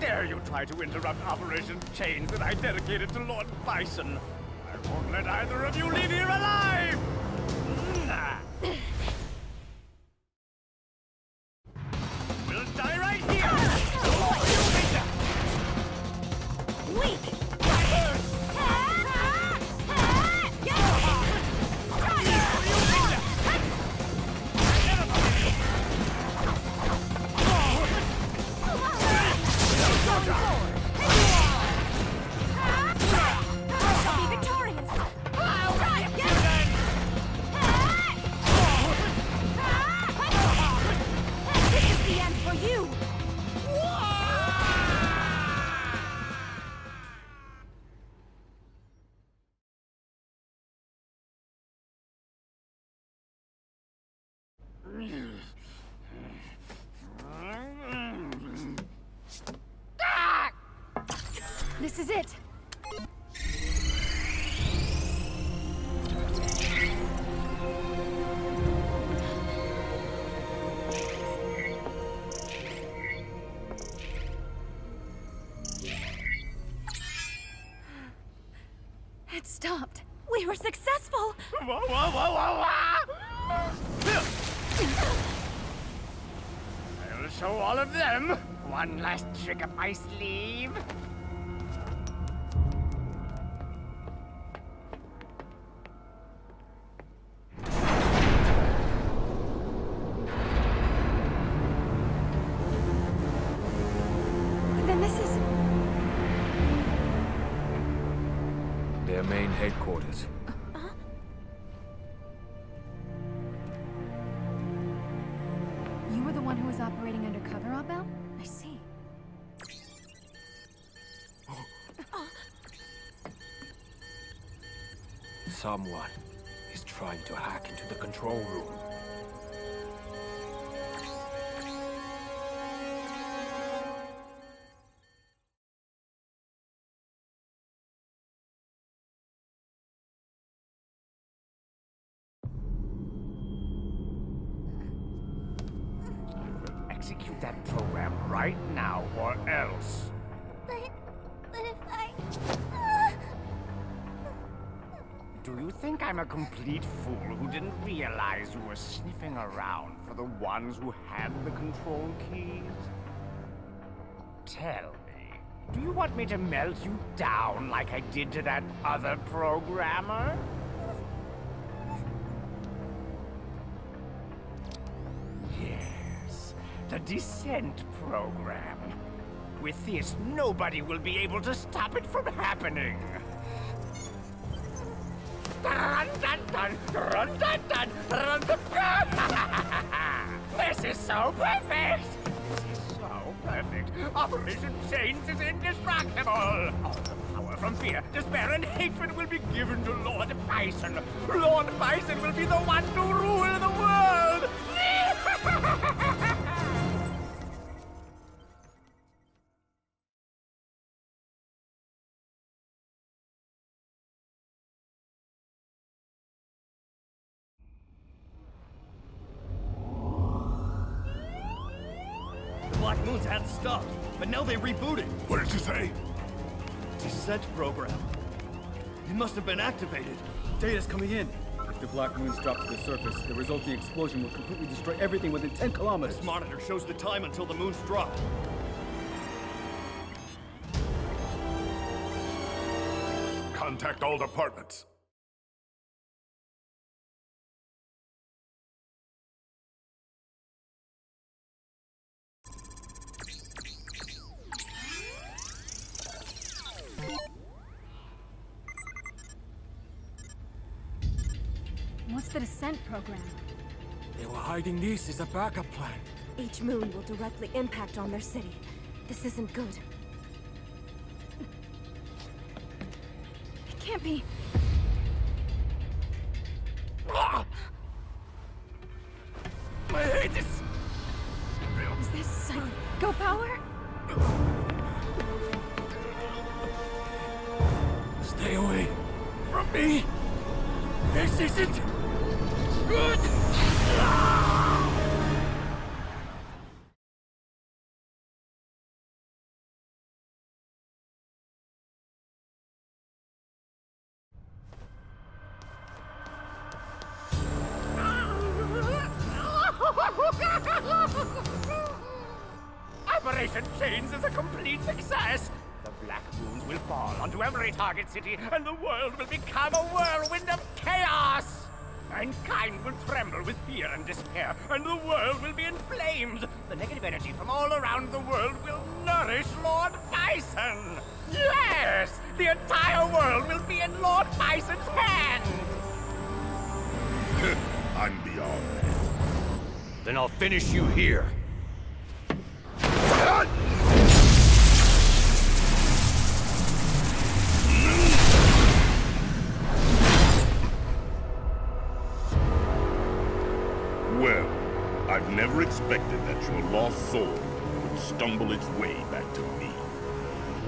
Dare you try to interrupt Operation Chains that I dedicated to Lord Bison? I won't let either of you leave here alive! One last trick up my sleeve. I'm a complete fool who didn't realize you were sniffing around for the ones who had the control keys? Tell me, do you want me to melt you down like I did to that other programmer? Yes, the Descent program. With this, nobody will be able to stop it from happening. This is so perfect! This is so perfect. Operation Chains is indestructible! All the power from fear, despair, and hatred will be given to Lord Bison. Lord Bison will be the one to rule the world! Must have been activated. Data's coming in. If the Black Moons drop to the surface, the resulting explosion will completely destroy everything within 10 kilometers. This monitor shows the time until the moons drop. Contact all departments. Hiding this is a backup plan. Each moon will directly impact on their city. This isn't good. It can't be. City, and the world will become a whirlwind of chaos! Mankind will tremble with fear and despair, and the world will be in flames! The negative energy from all around the world will nourish Lord Bison! Yes! The entire world will be in Lord Bison's hands! *laughs* I'm beyond. Then I'll finish you here. Stumble its way back to me.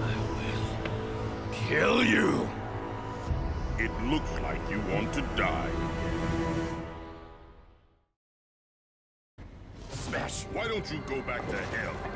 I will kill you! It looks like you want to die. Smash! Why don't you go back to hell?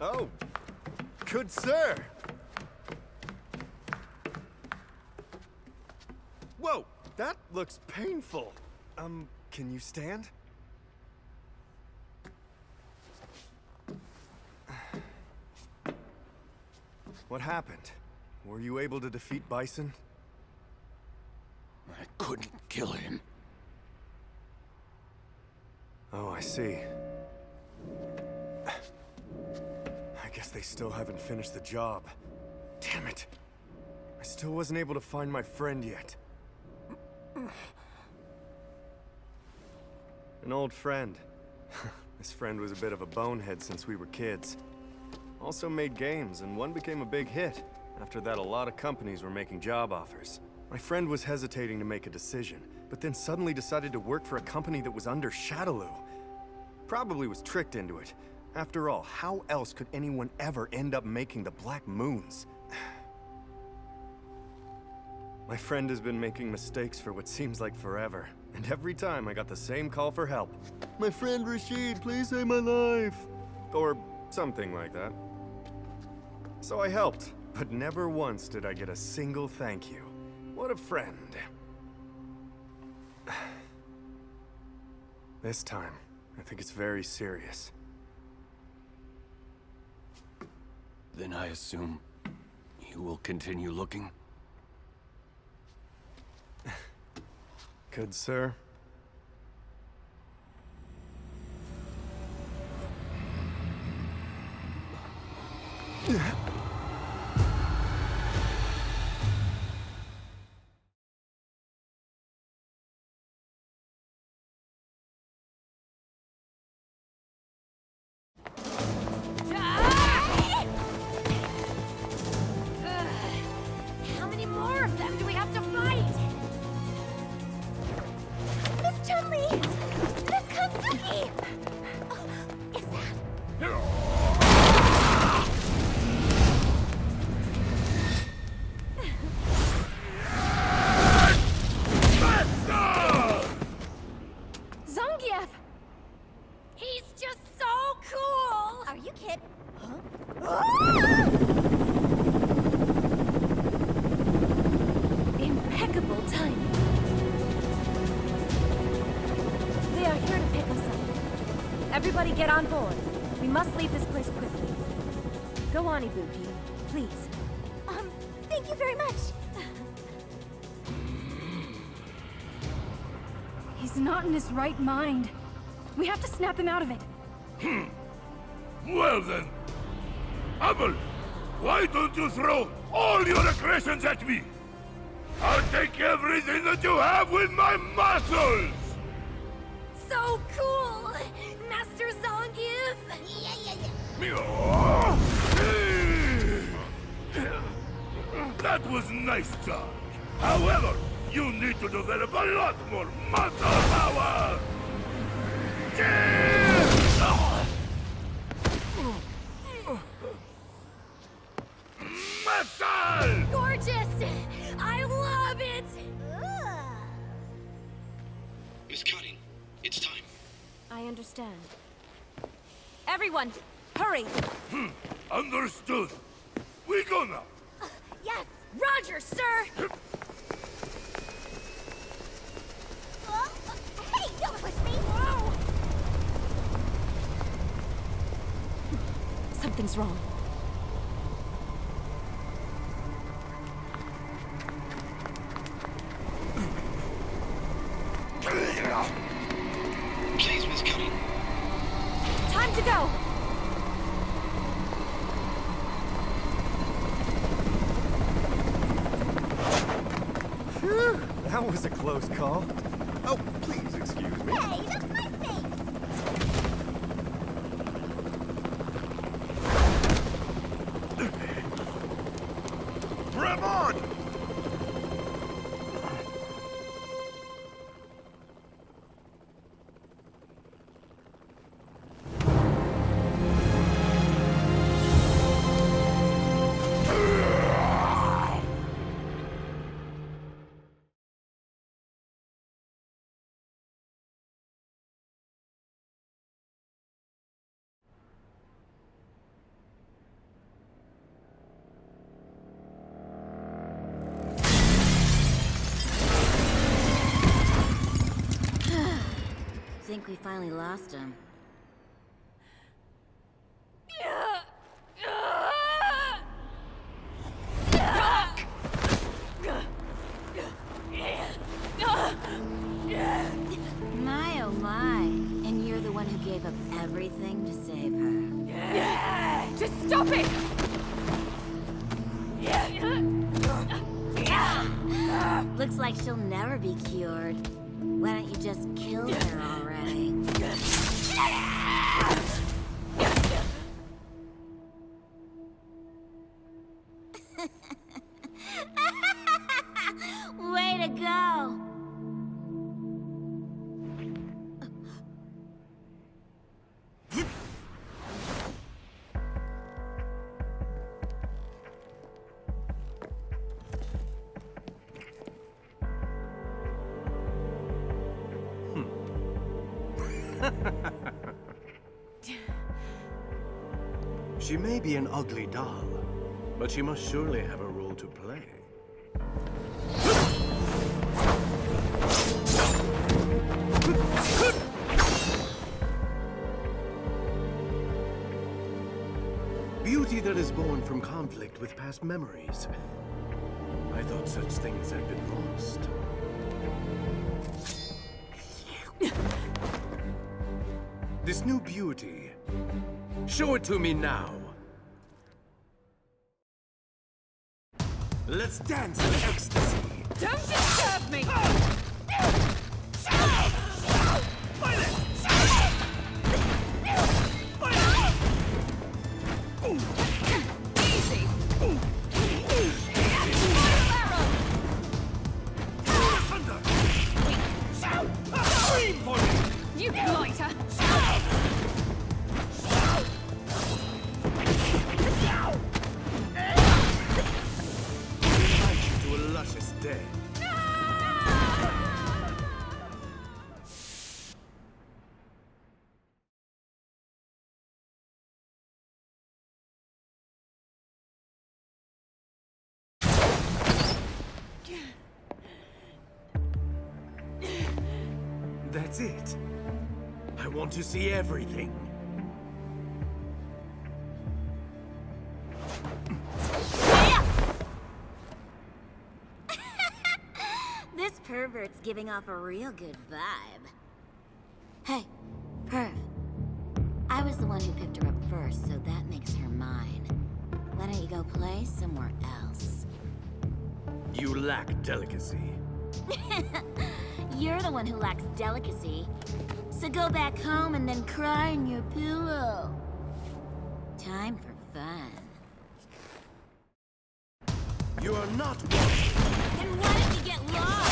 Oh, good sir. Whoa, that looks painful. Um, can you stand? What happened? Were you able to defeat Bison? I couldn't kill him. Oh, I see. I guess they still haven't finished the job. Damn it. I still wasn't able to find my friend yet. An old friend. *laughs* this friend was a bit of a bonehead since we were kids. Also made games, and one became a big hit. After that, a lot of companies were making job offers. My friend was hesitating to make a decision, but then suddenly decided to work for a company that was under Shadaloo. Probably was tricked into it. After all, how else could anyone ever end up making the Black Moons? *sighs* My friend has been making mistakes for what seems like forever, and every time I got the same call for help. My friend Rashid, please save my life! Or something like that. So I helped, but never once did I get a single thank you. What a friend. This time, I think it's very serious. Then I assume you will continue looking? *laughs* Good, sir. *laughs* get on board. We must leave this place quickly. Go on, Ibuki. Please. Um, thank you very much. He's not in his right mind. We have to snap him out of it. Hmm. Well then, Abel, why don't you throw all your aggressions at me? I'll take everything that you have with my muscles! To develop that was a close call. Oh, please excuse me. Hey, I think we finally lost him. My oh my. And you're the one who gave up everything to save her. Just stop it! Looks like she'll never be cured. May be an ugly doll, but she must surely have a role to play. Beauty that is born from conflict with past memories. I thought such things had been lost. This new beauty. Show it to me now. Let's dance in ecstasy. Don't disturb me! It. I want to see everything. *laughs* This pervert's giving off a real good vibe. Hey, Perv. I was the one who picked her up first, so that makes her mine. Why don't you go play somewhere else? You lack delicacy. *laughs* You're the one who lacks delicacy. So go back home and then cry in your pillow. Time for fun. You are not Then why don't you get lost?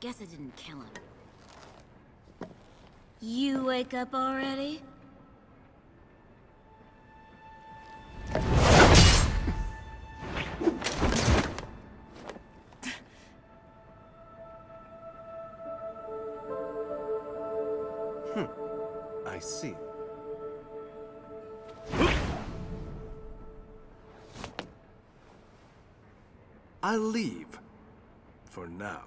Guess I didn't kill him. You wake up already? I leave. For now.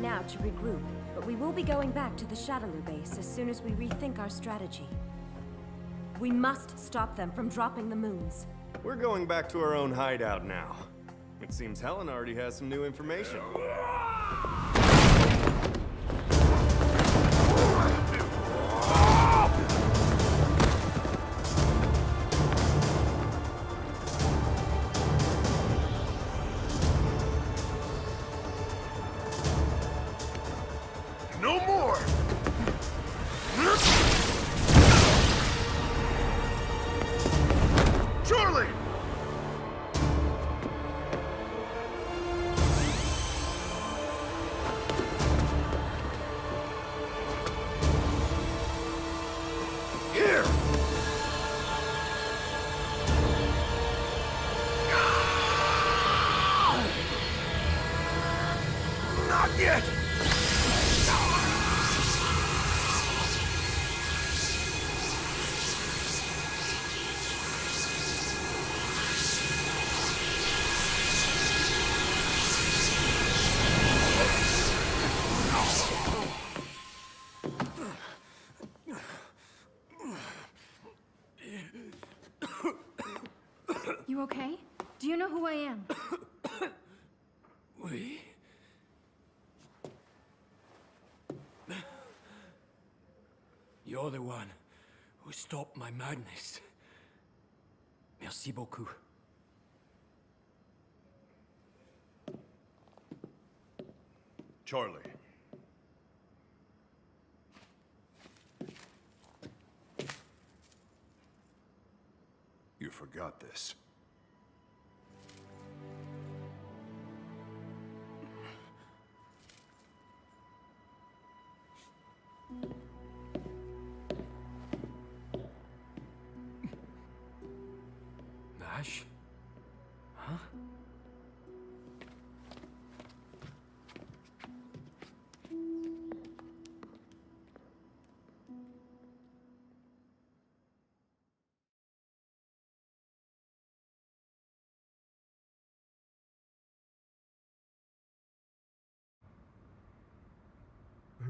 Now to regroup, but we will be going back to the Shadaloo base as soon as we rethink our strategy. We must stop them from dropping the moons. We're going back to our own hideout now. It seems Helen already has some new information. You're the one who stopped my madness. Merci beaucoup. Charlie. You forgot this.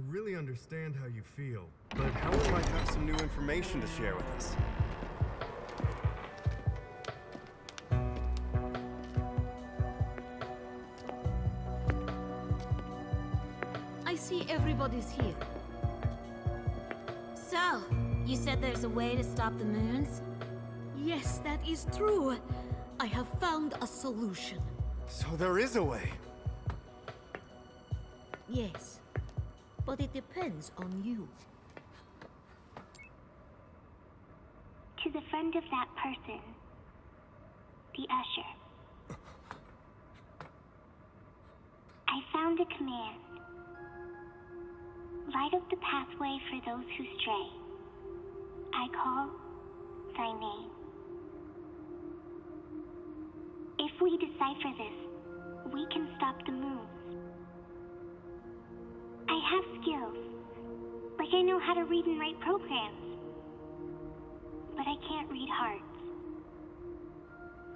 Really understand how you feel, but Helen might have some new information to share with us. I see everybody's here. So, you said there's a way to stop the moons? Yes, that is true. I have found a solution. So there is a way. Yes, but it depends on you. To the friend of that person, the usher. I found a command. Light up the pathway for those who stray. I call thy name. If we decipher this, we can stop the moons. I have skills. Like I know how to read and write programs. But I can't read hearts.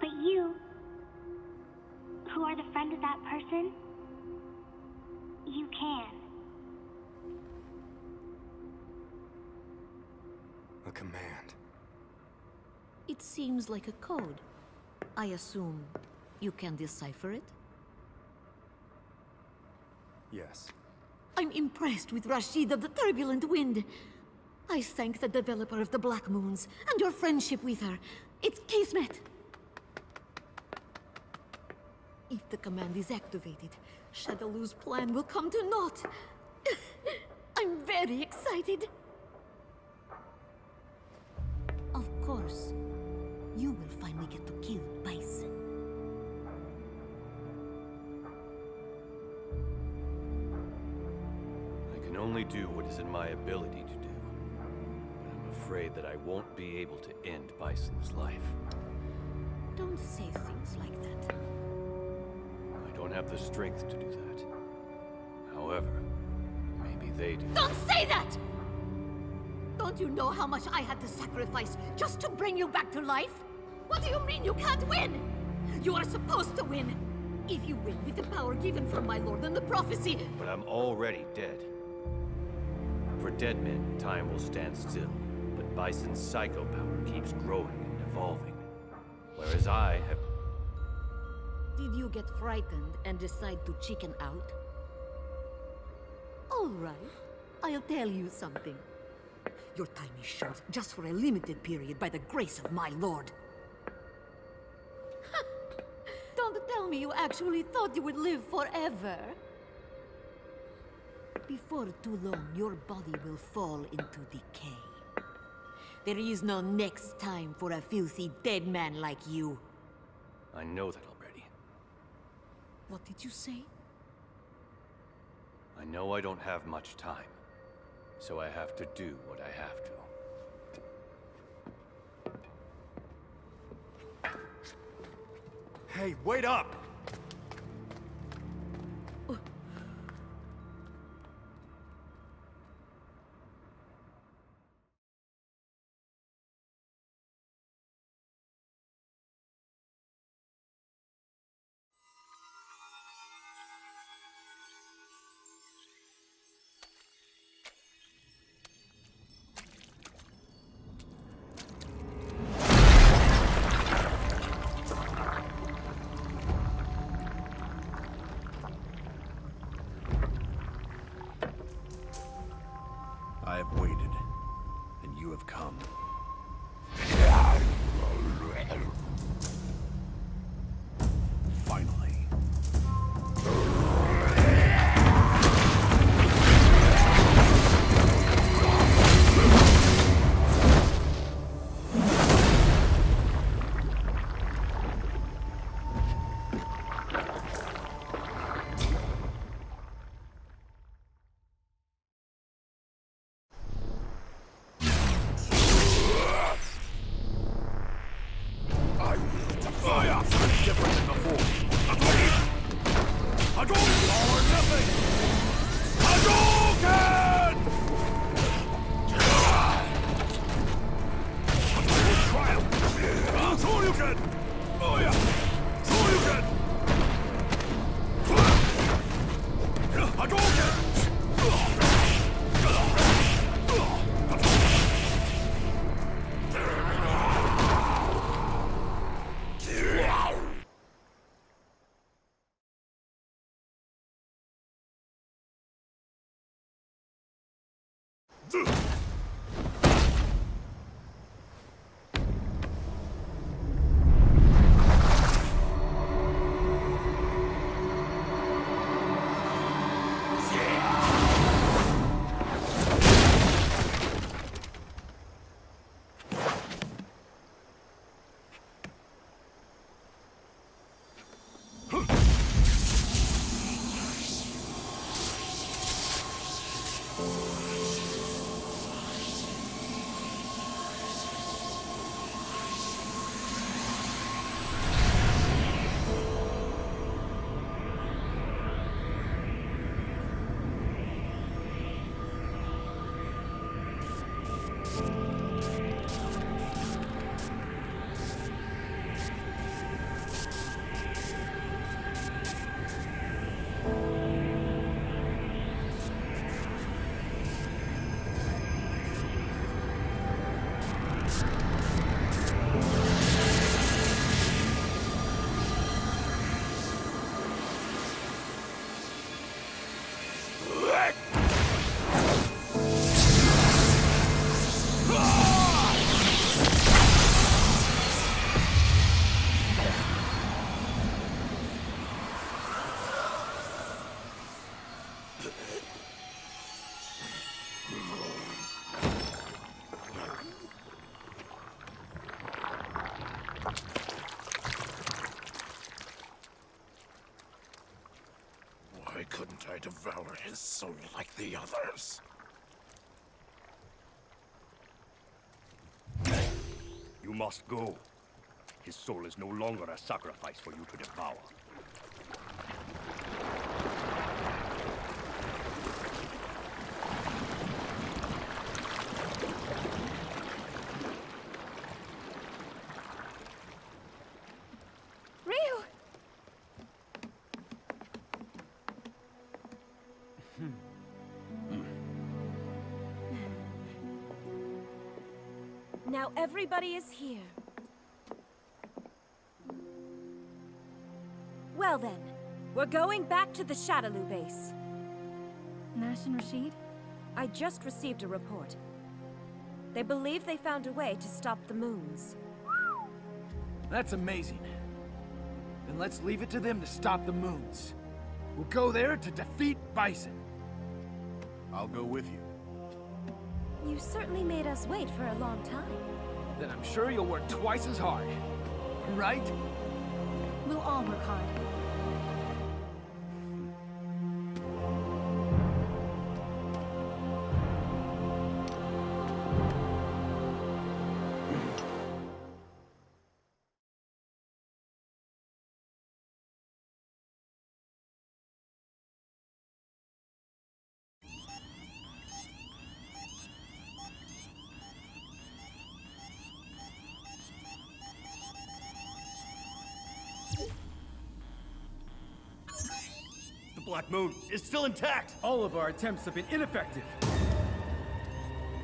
But you, who are the friend of that person, you can. A command. It seems like a code. I assume you can decipher it? Yes. I'm impressed with Rashid of the Turbulent Wind. I thank the developer of the Black Moons and your friendship with her. It's Kismet. If the command is activated, Shadaloo's plan will come to naught. *laughs* I'm very excited. Of course, you will finally get to kill can only do what is in my ability to do. But I'm afraid that I won't be able to end Bison's life. Don't say things like that. I don't have the strength to do that. However, maybe they do. Don't say that! Don't you know how much I had to sacrifice just to bring you back to life? What do you mean you can't win? You are supposed to win! If you win with the power given from my lord and the prophecy... But I'm already dead. Dead men, time will stand still. But Bison's psycho power keeps growing and evolving. Whereas I have... Did you get frightened and decide to chicken out? All right. I'll tell you something. Your time is short, just for a limited period, by the grace of my lord. *laughs* Don't tell me you actually thought you would live forever. Before too long, your body will fall into decay. There is no next time for a filthy dead man like you. I know that already. What did you say? I know I don't have much time. So I have to do what I have to. Hey, wait up! Ugh! Soul like the others? You must go. His soul is no longer a sacrifice for you to devour. Everybody is here. Well then, we're going back to the Shadaloo base. Nash and Rashid? I just received a report. They believe they found a way to stop the moons. That's amazing. Then let's leave it to them to stop the moons. We'll go there to defeat Bison. I'll go with you. You certainly made us wait for a long time. Then I'm sure you'll work twice as hard. Right? We'll all work hard. Black Moon is still intact! All of our attempts have been ineffective.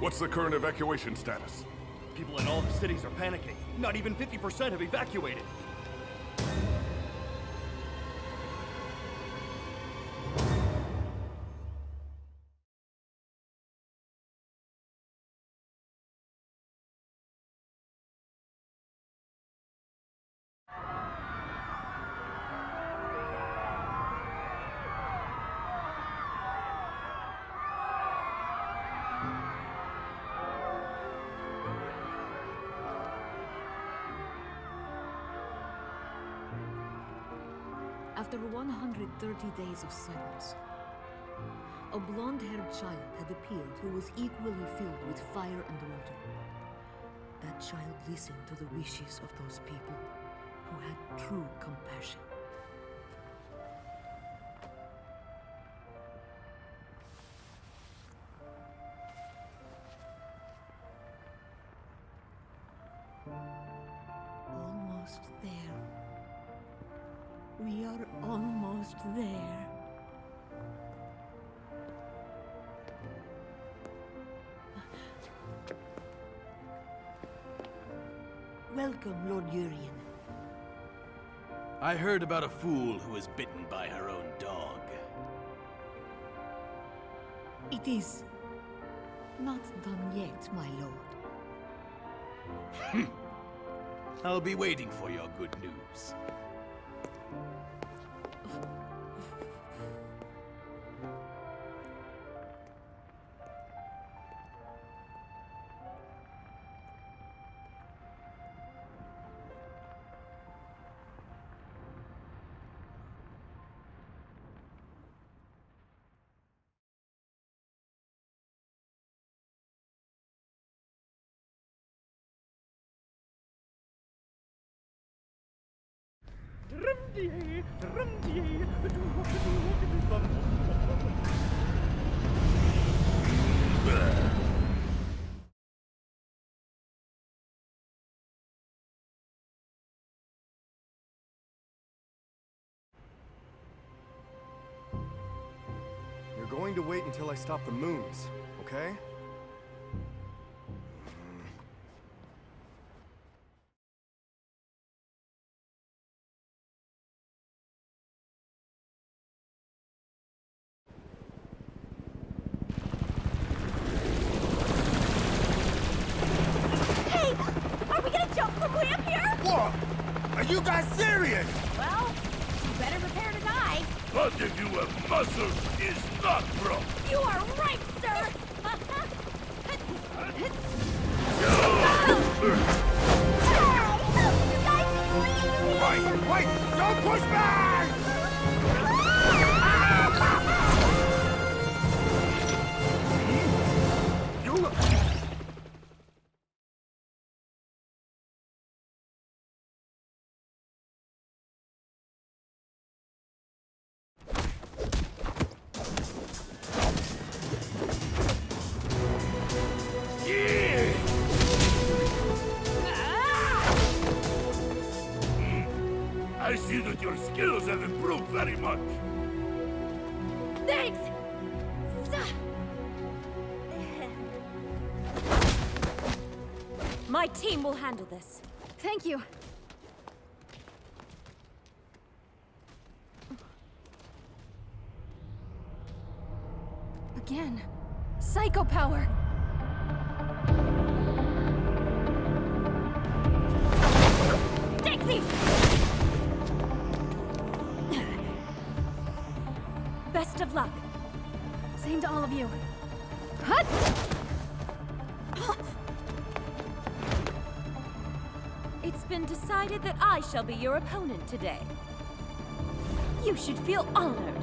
What's the current evacuation status? People in all the cities are panicking. Not even 50% have evacuated. 130 days of silence, a blonde-haired child had appeared who was equally filled with fire and water. That child listened to the wishes of those people who had true compassion. Heard about a fool who was bitten by her own dog. It is not done yet, my lord. Hmm. I'll be waiting for your good news. Until I stop the moons, okay? I see that your skills have improved very much. Thanks! My team will handle this. Thank you. Again. Psycho power! Shall be your opponent today. You should feel honored.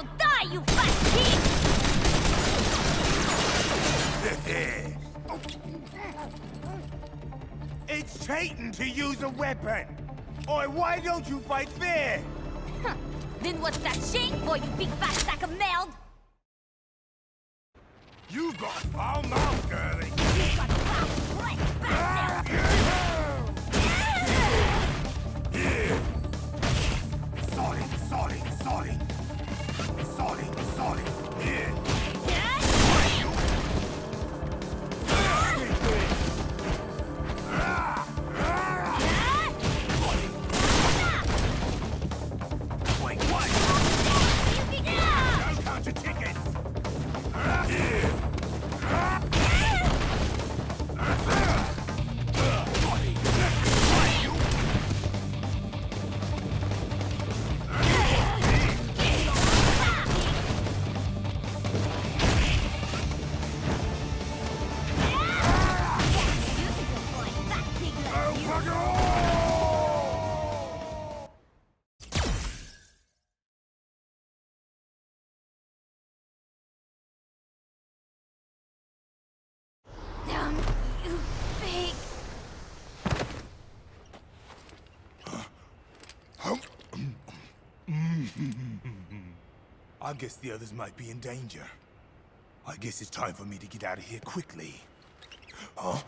Now die, you fat pig! *laughs* It's cheating to use a weapon! Or why don't you fight fair? Then what's that shame for, you big fat sack of meld? You've got foul mouth, girlie! You've got foul breath! *laughs* Sorry, sorry! I guess the others might be in danger. I guess it's time for me to get out of here quickly. Oh,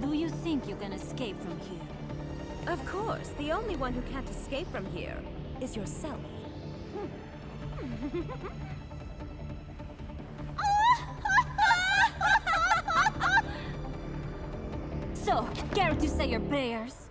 Do you think you can escape from here? Of course. The only one who can't escape from here is yourself. *laughs* so, care to say your prayers?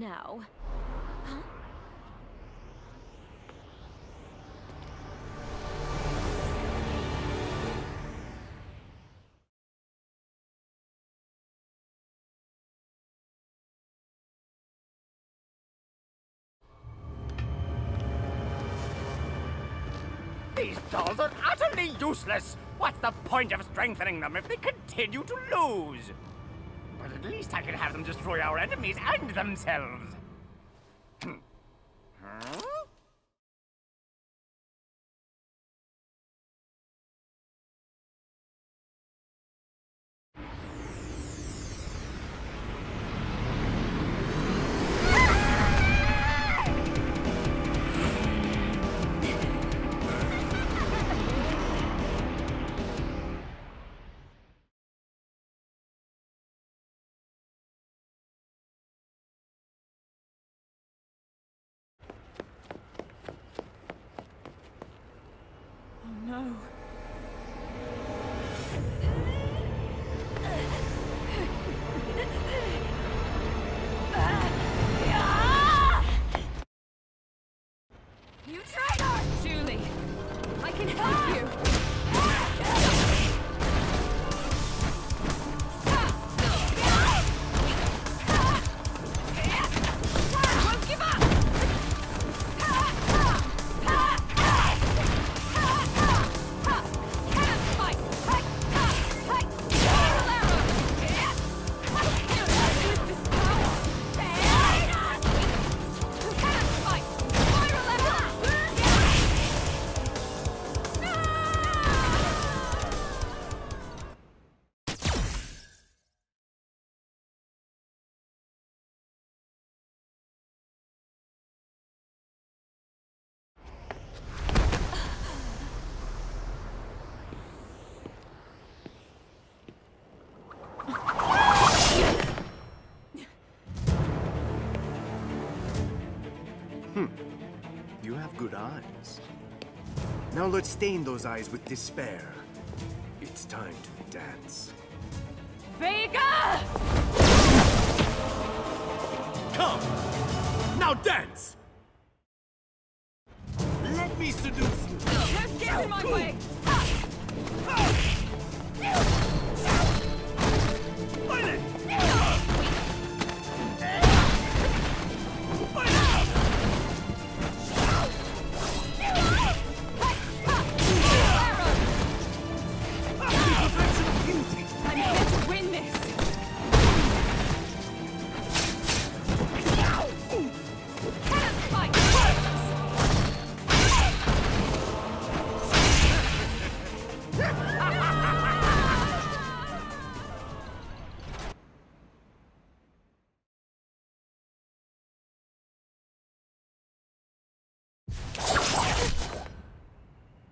Now? These dolls are utterly useless! What's the point of strengthening them if they continue to lose? But at least I can have them destroy our enemies and themselves. *clears throat* Hmm. Good eyes. Now let's stain those eyes with despair. It's time to dance. Vega! Come! Now dance! Let me seduce you! Don't get in my way!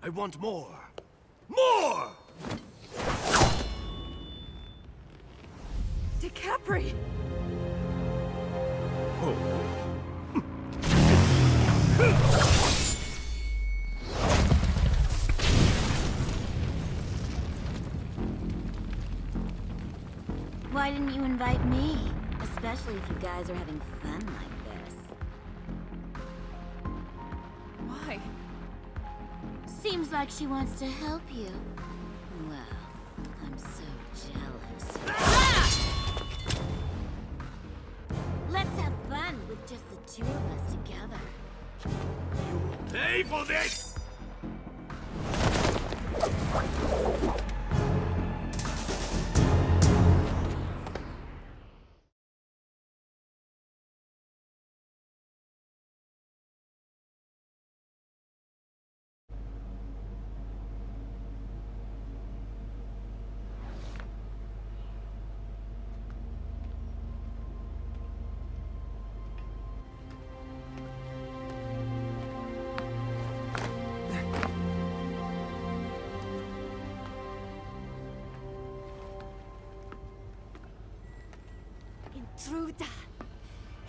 I want more! More! Decapre! Why didn't you invite me? Especially if you guys are having fun like Seems like she wants to help you. Well, I'm so jealous. Ah! Let's have fun with just the two of us together. You will pay for this!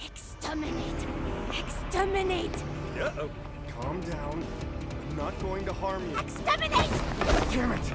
Exterminate! Exterminate! Uh-oh. Calm down. I'm not going to harm you. Exterminate! Damn it!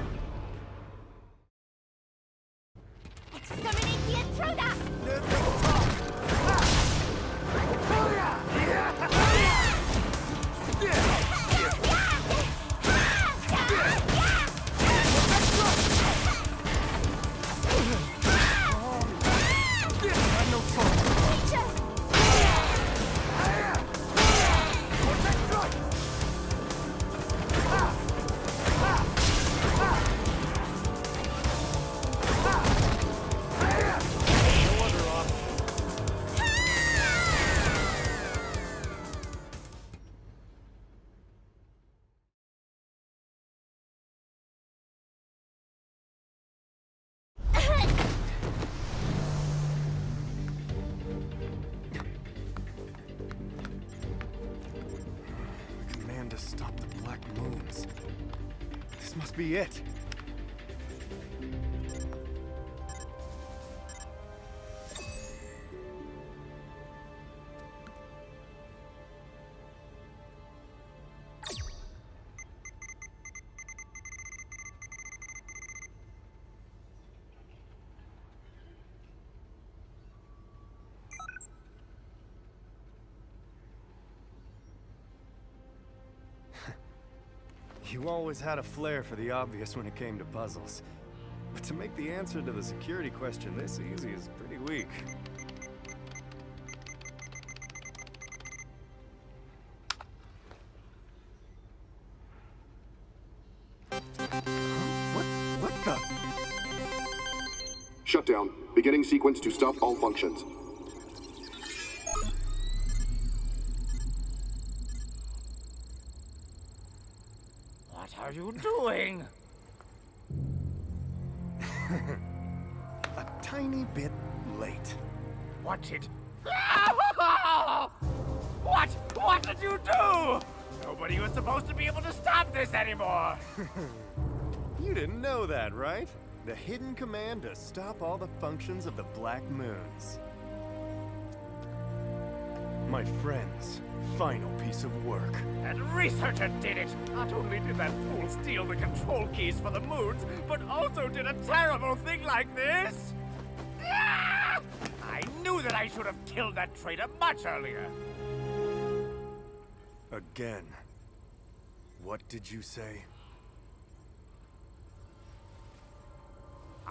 Be it. You always had a flair for the obvious when it came to puzzles. But to make the answer to the security question this easy is pretty weak. What? What the? Shutdown. Beginning sequence to stop all functions. *laughs* You didn't know that, right? The hidden command to stop all the functions of the Black Moons. My friend's final piece of work. That researcher did it! Not only did that fool steal the control keys for the moons, but also did a terrible thing like this! Ah! I knew that I should have killed that traitor much earlier! Again. What did you say?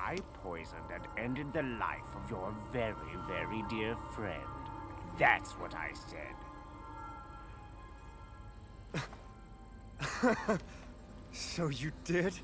I poisoned and ended the life of your very, very dear friend. That's what I said. *laughs* so you did?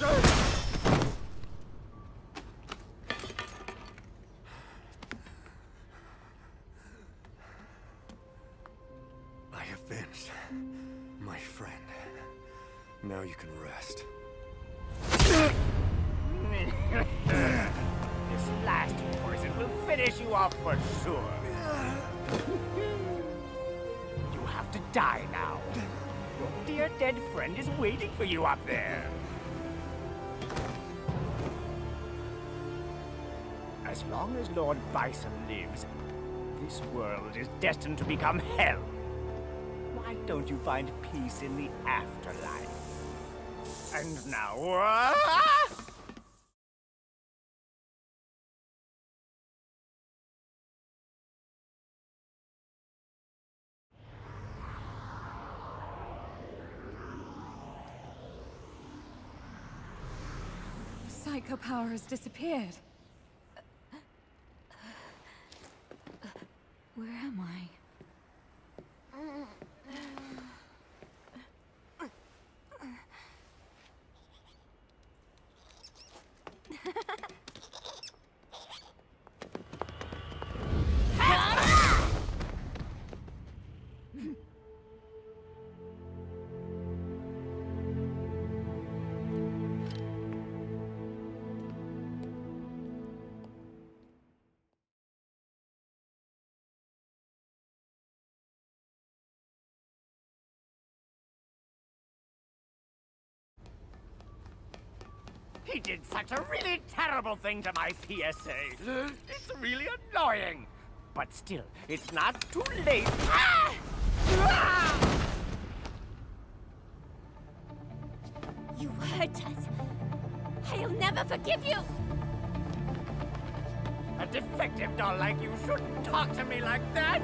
I have finished, my friend. Now you can rest. this last poison will finish you off for sure. you have to die now. Your dear dead friend is waiting for you up there. As long as Lord Bison lives, this world is destined to become hell. Why don't you find peace in the afterlife? And now, ah! Psycho power has disappeared. Where Oh, am I? Did such a really terrible thing to my PSA. It's really annoying. But still, it's not too late. Ah! Ah! You hurt us. I'll never forgive you. A defective doll like you shouldn't talk to me like that.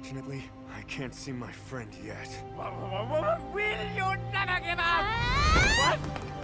Unfortunately, I can't see my friend yet. Will you never give up? Ah! What?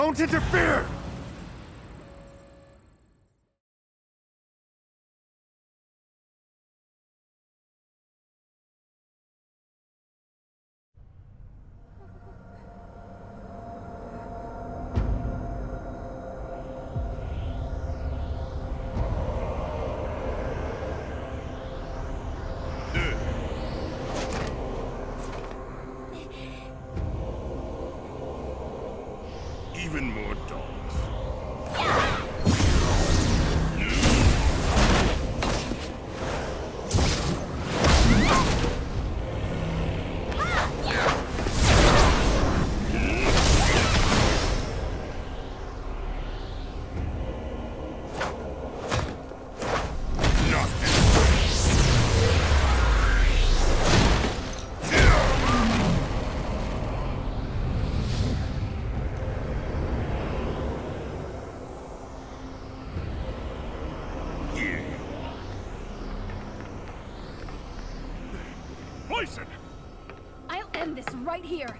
Don't interfere! Right here.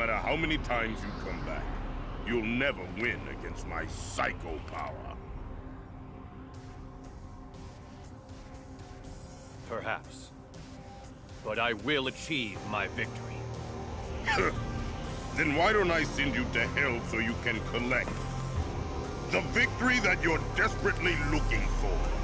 Matter how many times you come back, you'll never win against my psycho power. Perhaps. But I will achieve my victory. then why don't I send you to hell so you can collect the victory that you're desperately looking for?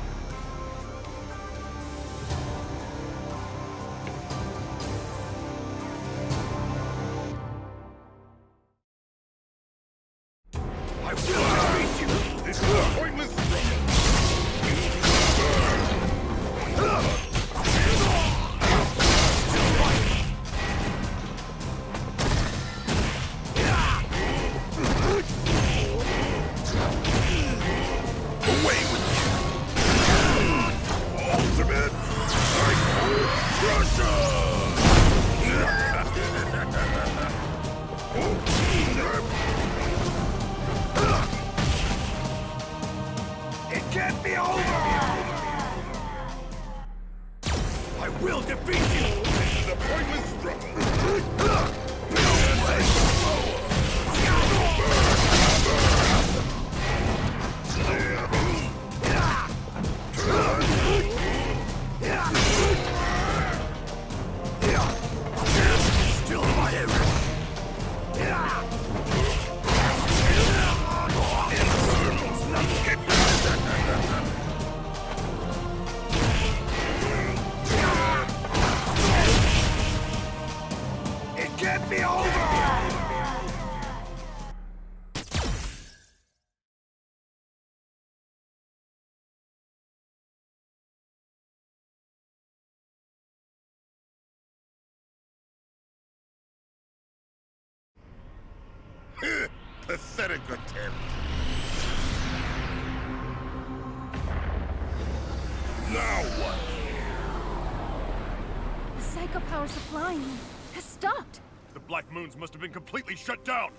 Has stopped. The Black Moons must have been completely shut down.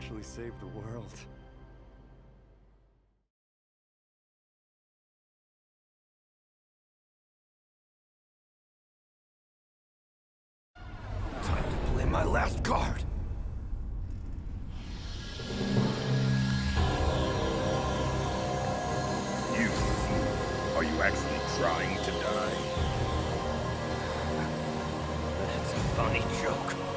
Actually saved the world. Time to play my last card. You fool. Are you actually trying to die? That's a funny joke.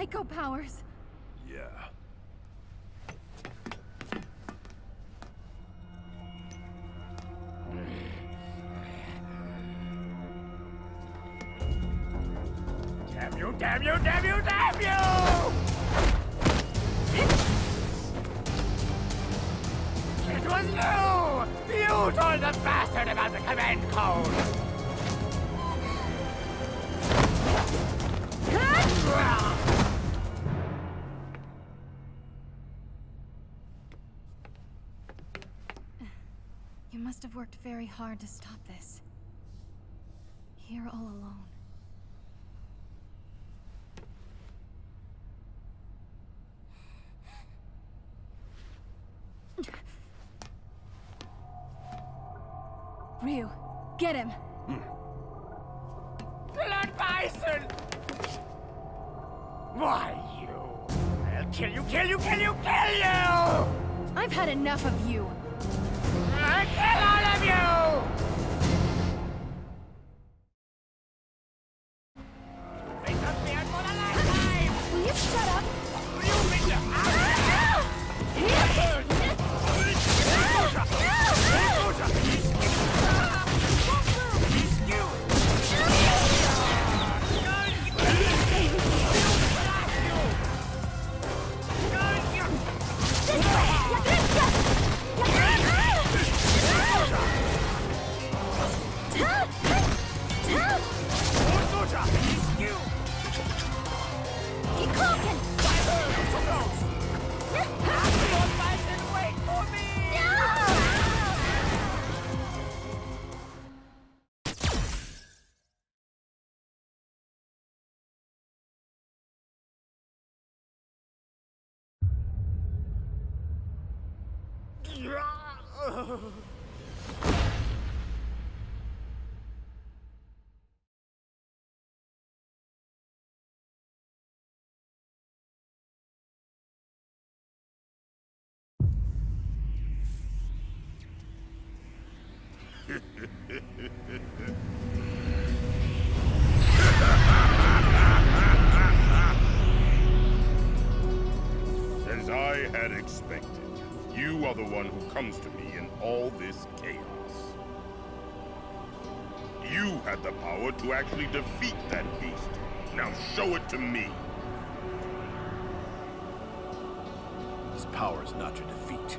Psycho powers. Yeah. Damn you, damn you, damn you, damn you! It was you! You told the bastard about the command code! Must have worked very hard to stop this. Here all alone. Ryu, get him! Blood Bison! Why, you? I'll kill you, kill you, kill you, kill you! I've had enough of you. Kill all of you! As I had expected, you are the one who comes to me all this chaos. You had the power to actually defeat that beast. Now show it to me. This power is not to defeat.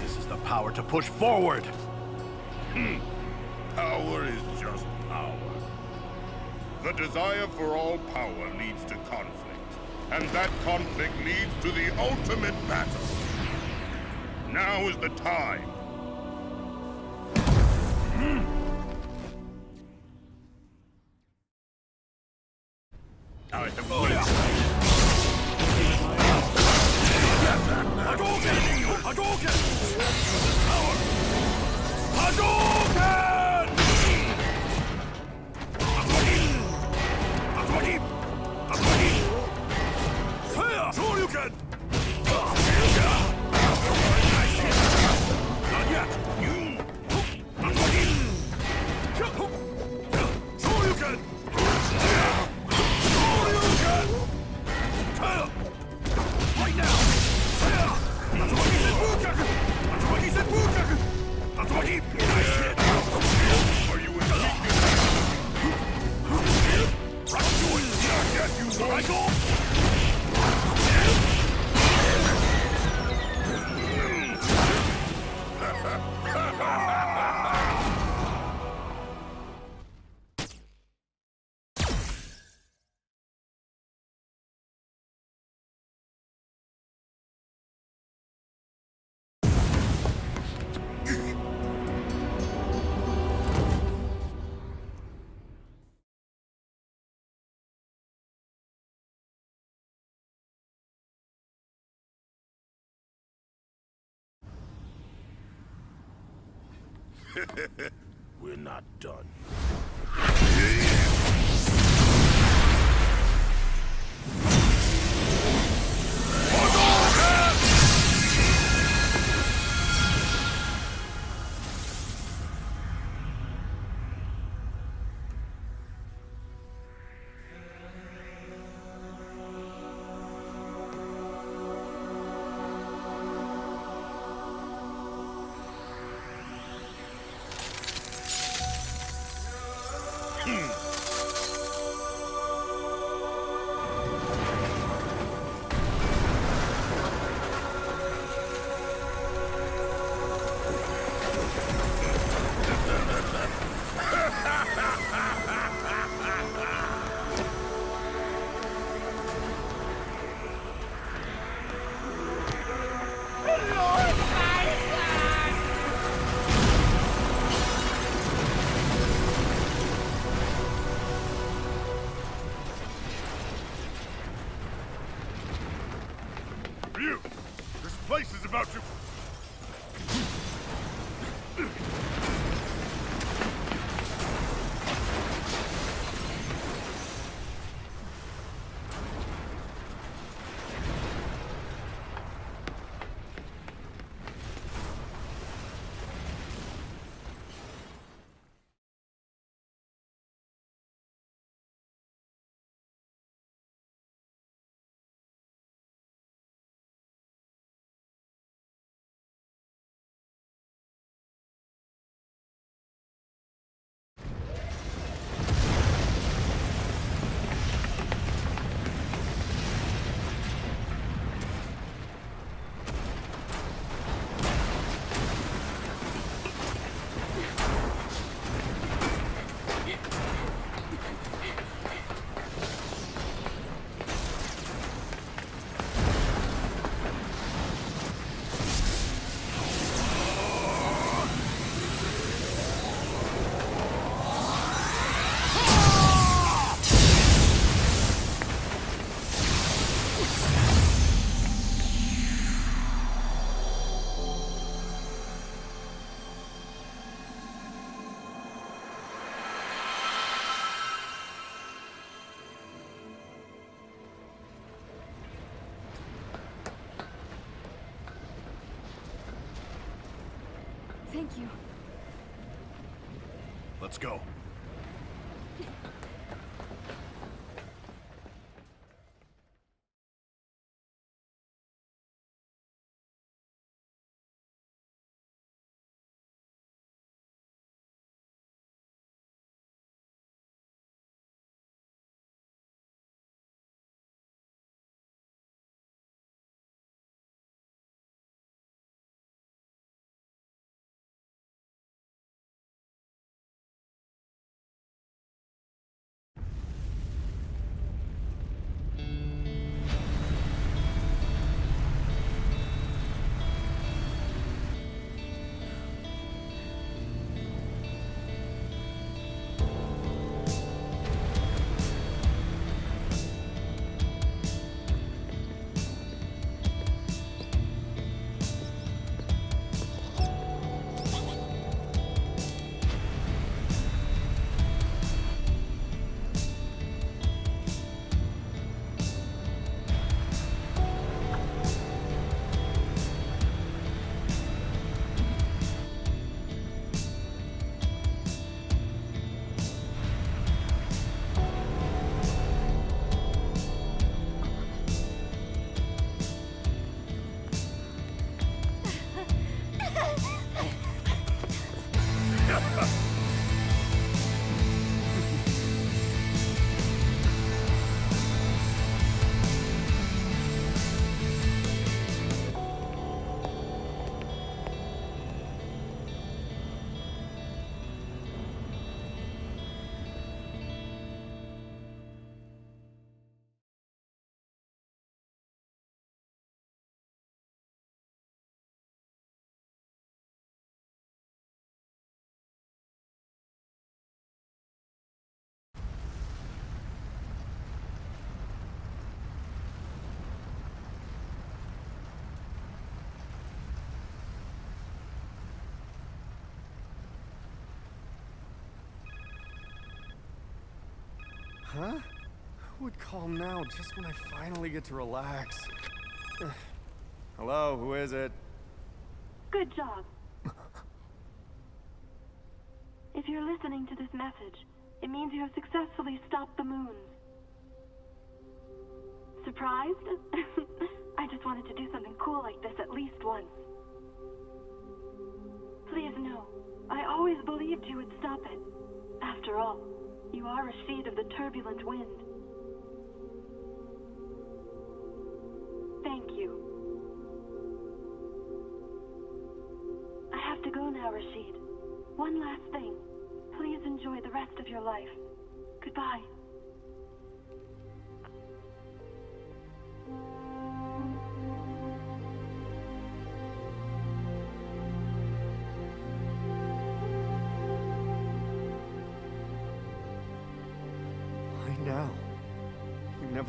This is the power to push forward. Hmm. Power is just power. The desire for all power leads to conflict, and that conflict leads to the ultimate battle. Now is the time. *laughs* We're not done. Thank you. Let's go. Huh? Who would call now, just when I finally get to relax? *sighs* Hello, who is it? Good job. if you're listening to this message, it means you have successfully stopped the moons. Surprised? *laughs* I just wanted to do something cool like this at least once. Please know, I always believed you would stop it. After all, you are a seed of the turbulent wind. Thank you. I have to go now, Rashid. One last thing. Please enjoy the rest of your life. Goodbye.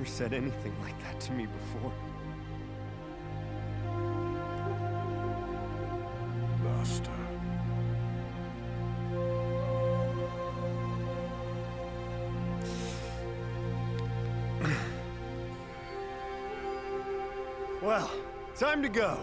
said anything *laughs* like that to me before. Master. well, time to go.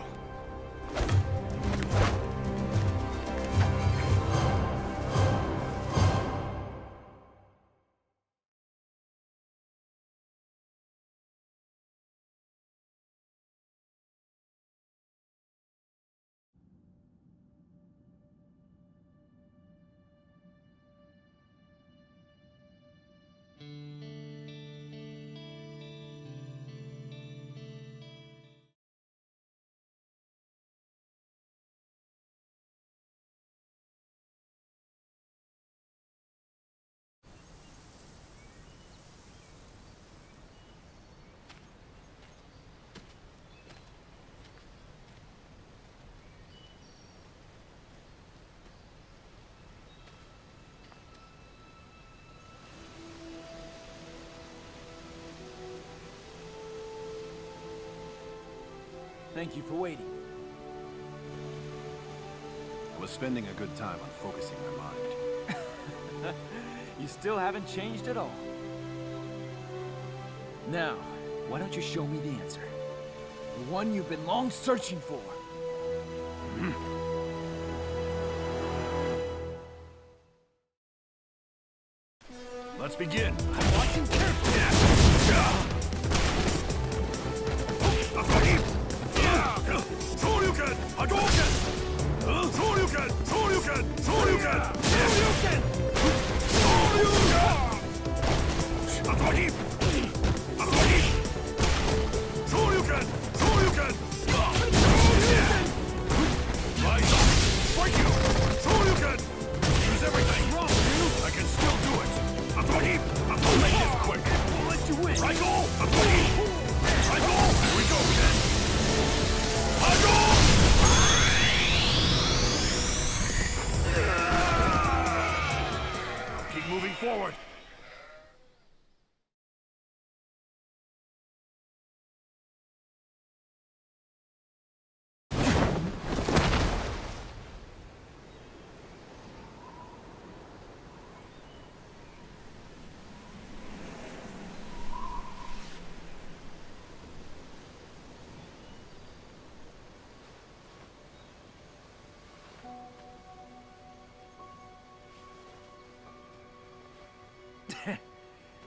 Thank you for waiting. I was spending a good time on focusing my mind. *laughs* you still haven't changed at all. Now, why don't you show me the answer? The one you've been long searching for. *clears throat*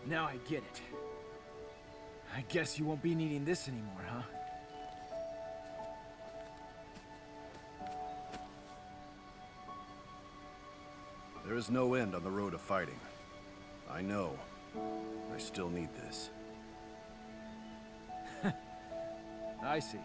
now I get it. I guess you won't be needing this anymore, huh? There is no end on the road of fighting. I know. I still need this. *laughs* I see.